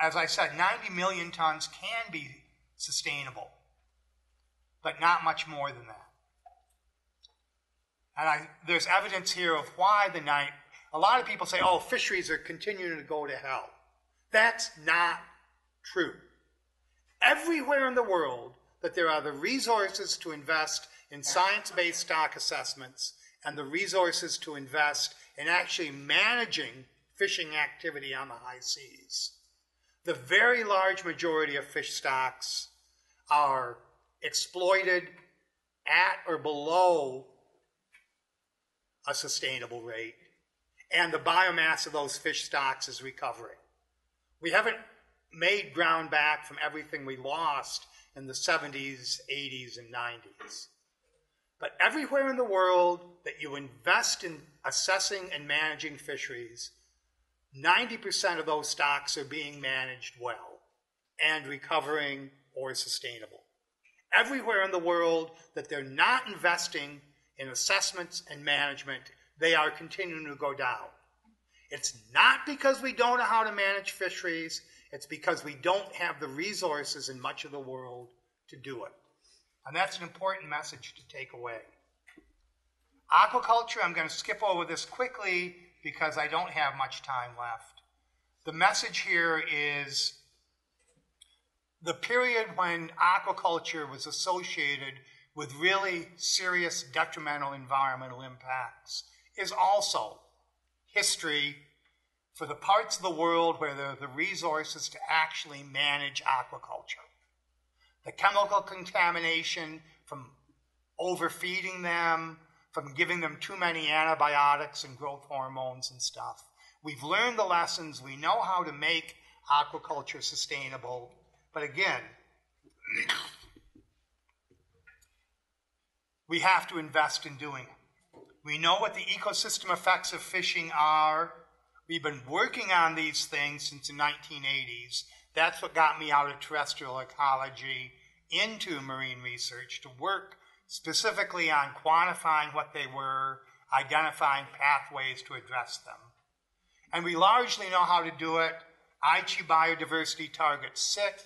As I said, 90 million tons can be sustainable, but not much more than that. And I, there's evidence here of why the night. A lot of people say, "Oh, fisheries are continuing to go to hell." That's not true. Everywhere in the world that there are the resources to invest in science-based stock assessments and the resources to invest in actually managing fishing activity on the high seas. The very large majority of fish stocks are exploited at or below a sustainable rate, and the biomass of those fish stocks is recovering. We haven't made ground back from everything we lost in the 70s, 80s, and 90s. But everywhere in the world that you invest in assessing and managing fisheries, 90% of those stocks are being managed well and recovering or sustainable. Everywhere in the world that they're not investing in assessments and management, they are continuing to go down. It's not because we don't know how to manage fisheries, it's because we don't have the resources in much of the world to do it. And that's an important message to take away. Aquaculture, I'm going to skip over this quickly because I don't have much time left. The message here is the period when aquaculture was associated with really serious detrimental environmental impacts is also history for the parts of the world where there are the resources to actually manage aquaculture. The chemical contamination from overfeeding them, from giving them too many antibiotics and growth hormones and stuff. We've learned the lessons. We know how to make aquaculture sustainable. But again, we have to invest in doing it. We know what the ecosystem effects of fishing are. We've been working on these things since the 1980s. That's what got me out of terrestrial ecology into marine research to work specifically on quantifying what they were, identifying pathways to address them. And we largely know how to do it. Aichi Biodiversity Target 6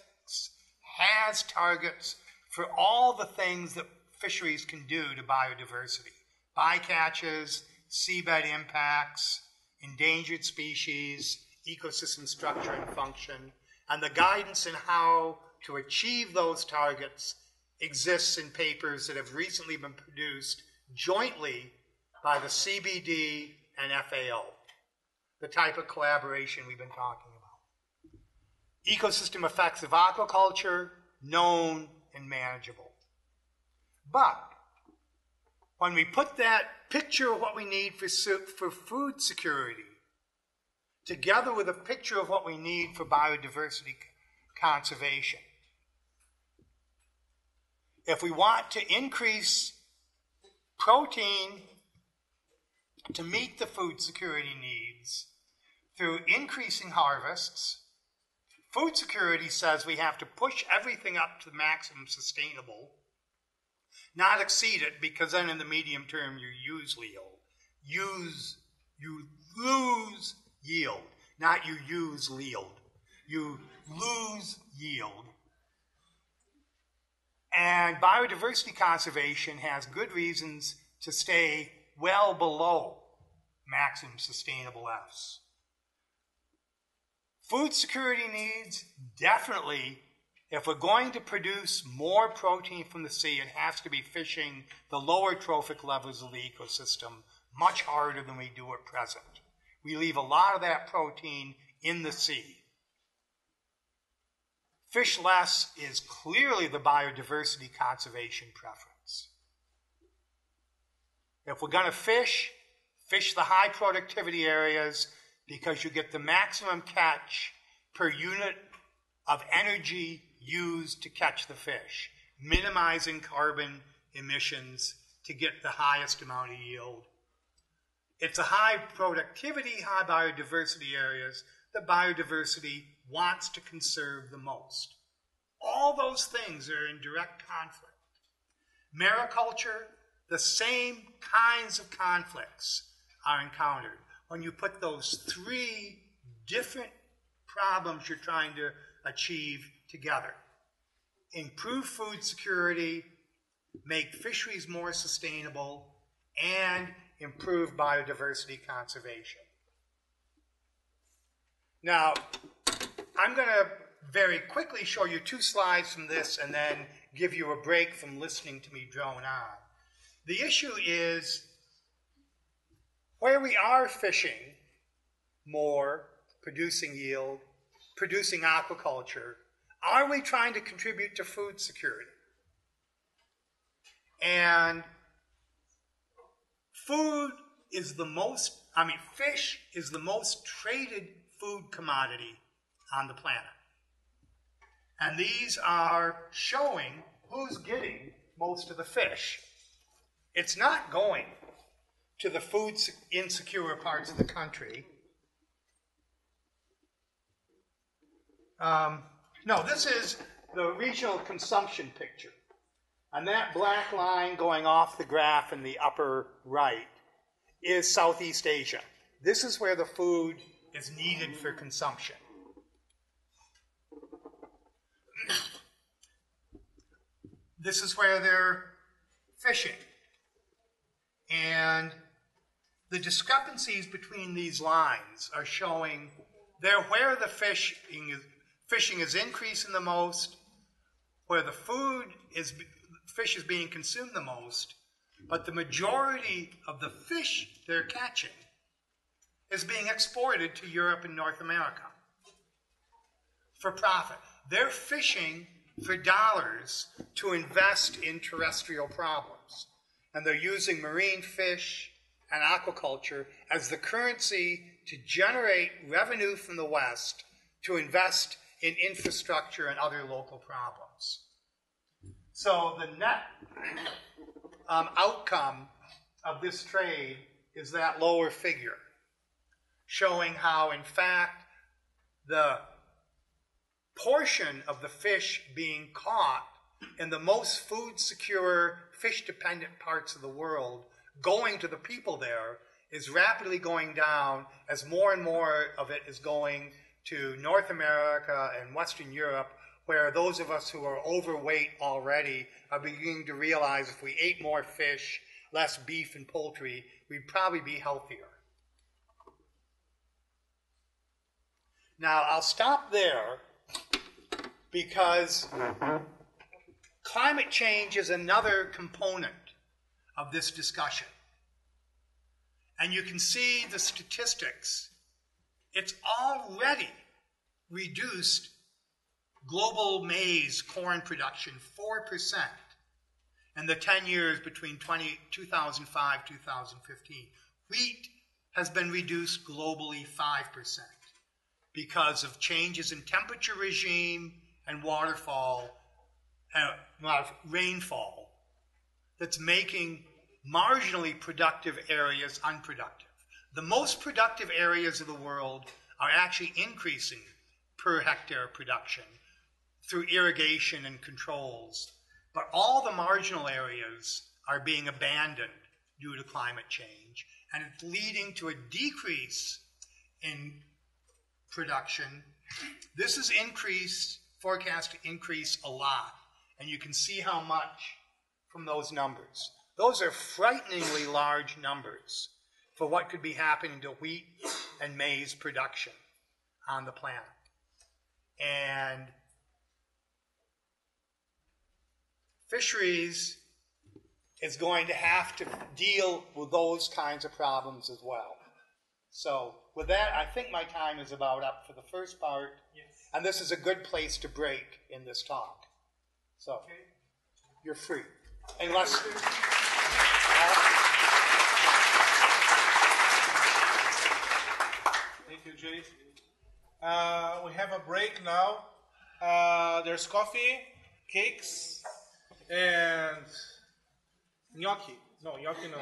has targets for all the things that fisheries can do to biodiversity bycatches, seabed impacts, endangered species, ecosystem structure and function, and the guidance in how to achieve those targets exists in papers that have recently been produced jointly by the CBD and FAO, the type of collaboration we've been talking about. Ecosystem effects of aquaculture, known and manageable. But when we put that picture of what we need for, for food security together with a picture of what we need for biodiversity conservation, if we want to increase protein to meet the food security needs through increasing harvests, food security says we have to push everything up to the maximum sustainable, not exceed it, because then in the medium term you use yield. Use you lose yield, not you use yield. You lose yield and biodiversity conservation has good reasons to stay well below maximum sustainable Fs. Food security needs, definitely, if we're going to produce more protein from the sea, it has to be fishing the lower trophic levels of the ecosystem much harder than we do at present. We leave a lot of that protein in the sea. Fish less is clearly the biodiversity conservation preference. If we're going to fish, fish the high productivity areas because you get the maximum catch per unit of energy used to catch the fish, minimizing carbon emissions to get the highest amount of yield. It's a high productivity, high biodiversity areas the biodiversity wants to conserve the most. All those things are in direct conflict. Mariculture, the same kinds of conflicts are encountered when you put those three different problems you're trying to achieve together. Improve food security, make fisheries more sustainable, and improve biodiversity conservation. Now, I'm going to very quickly show you two slides from this and then give you a break from listening to me drone on. The issue is where we are fishing more, producing yield, producing aquaculture, are we trying to contribute to food security? And food is the most, I mean, fish is the most traded food commodity on the planet. And these are showing who's getting most of the fish. It's not going to the food insecure parts of the country. Um, no, this is the regional consumption picture. And that black line going off the graph in the upper right is Southeast Asia. This is where the food is needed for consumption. This is where they're fishing. And the discrepancies between these lines are showing they're where the fishing is, fishing is increasing the most, where the food is fish is being consumed the most, but the majority of the fish they're catching is being exported to Europe and North America for profit. They're fishing for dollars to invest in terrestrial problems. And they're using marine fish and aquaculture as the currency to generate revenue from the West to invest in infrastructure and other local problems. So the net *coughs* um, outcome of this trade is that lower figure, showing how, in fact, the portion of the fish being caught in the most food secure, fish dependent parts of the world going to the people there is rapidly going down as more and more of it is going to North America and Western Europe, where those of us who are overweight already are beginning to realize if we ate more fish, less beef and poultry, we'd probably be healthier. Now, I'll stop there because climate change is another component of this discussion. And you can see the statistics. It's already reduced global maize corn production 4% in the 10 years between 20, 2005 2015. Wheat has been reduced globally 5% because of changes in temperature regime and waterfall, uh, rainfall, that's making marginally productive areas unproductive. The most productive areas of the world are actually increasing per hectare production through irrigation and controls. But all the marginal areas are being abandoned due to climate change, and it's leading to a decrease in production. This is increased, forecast to increase a lot, and you can see how much from those numbers. Those are frighteningly large numbers for what could be happening to wheat and maize production on the planet. And fisheries is going to have to deal with those kinds of problems as well. So, with that, I think my time is about up for the first part. Yes. And this is a good place to break in this talk. So, Okay. you're free. Unless. Thank you, Jay. Uh, we have a break now. Uh, there's coffee, cakes, and gnocchi. No, gnocchi no.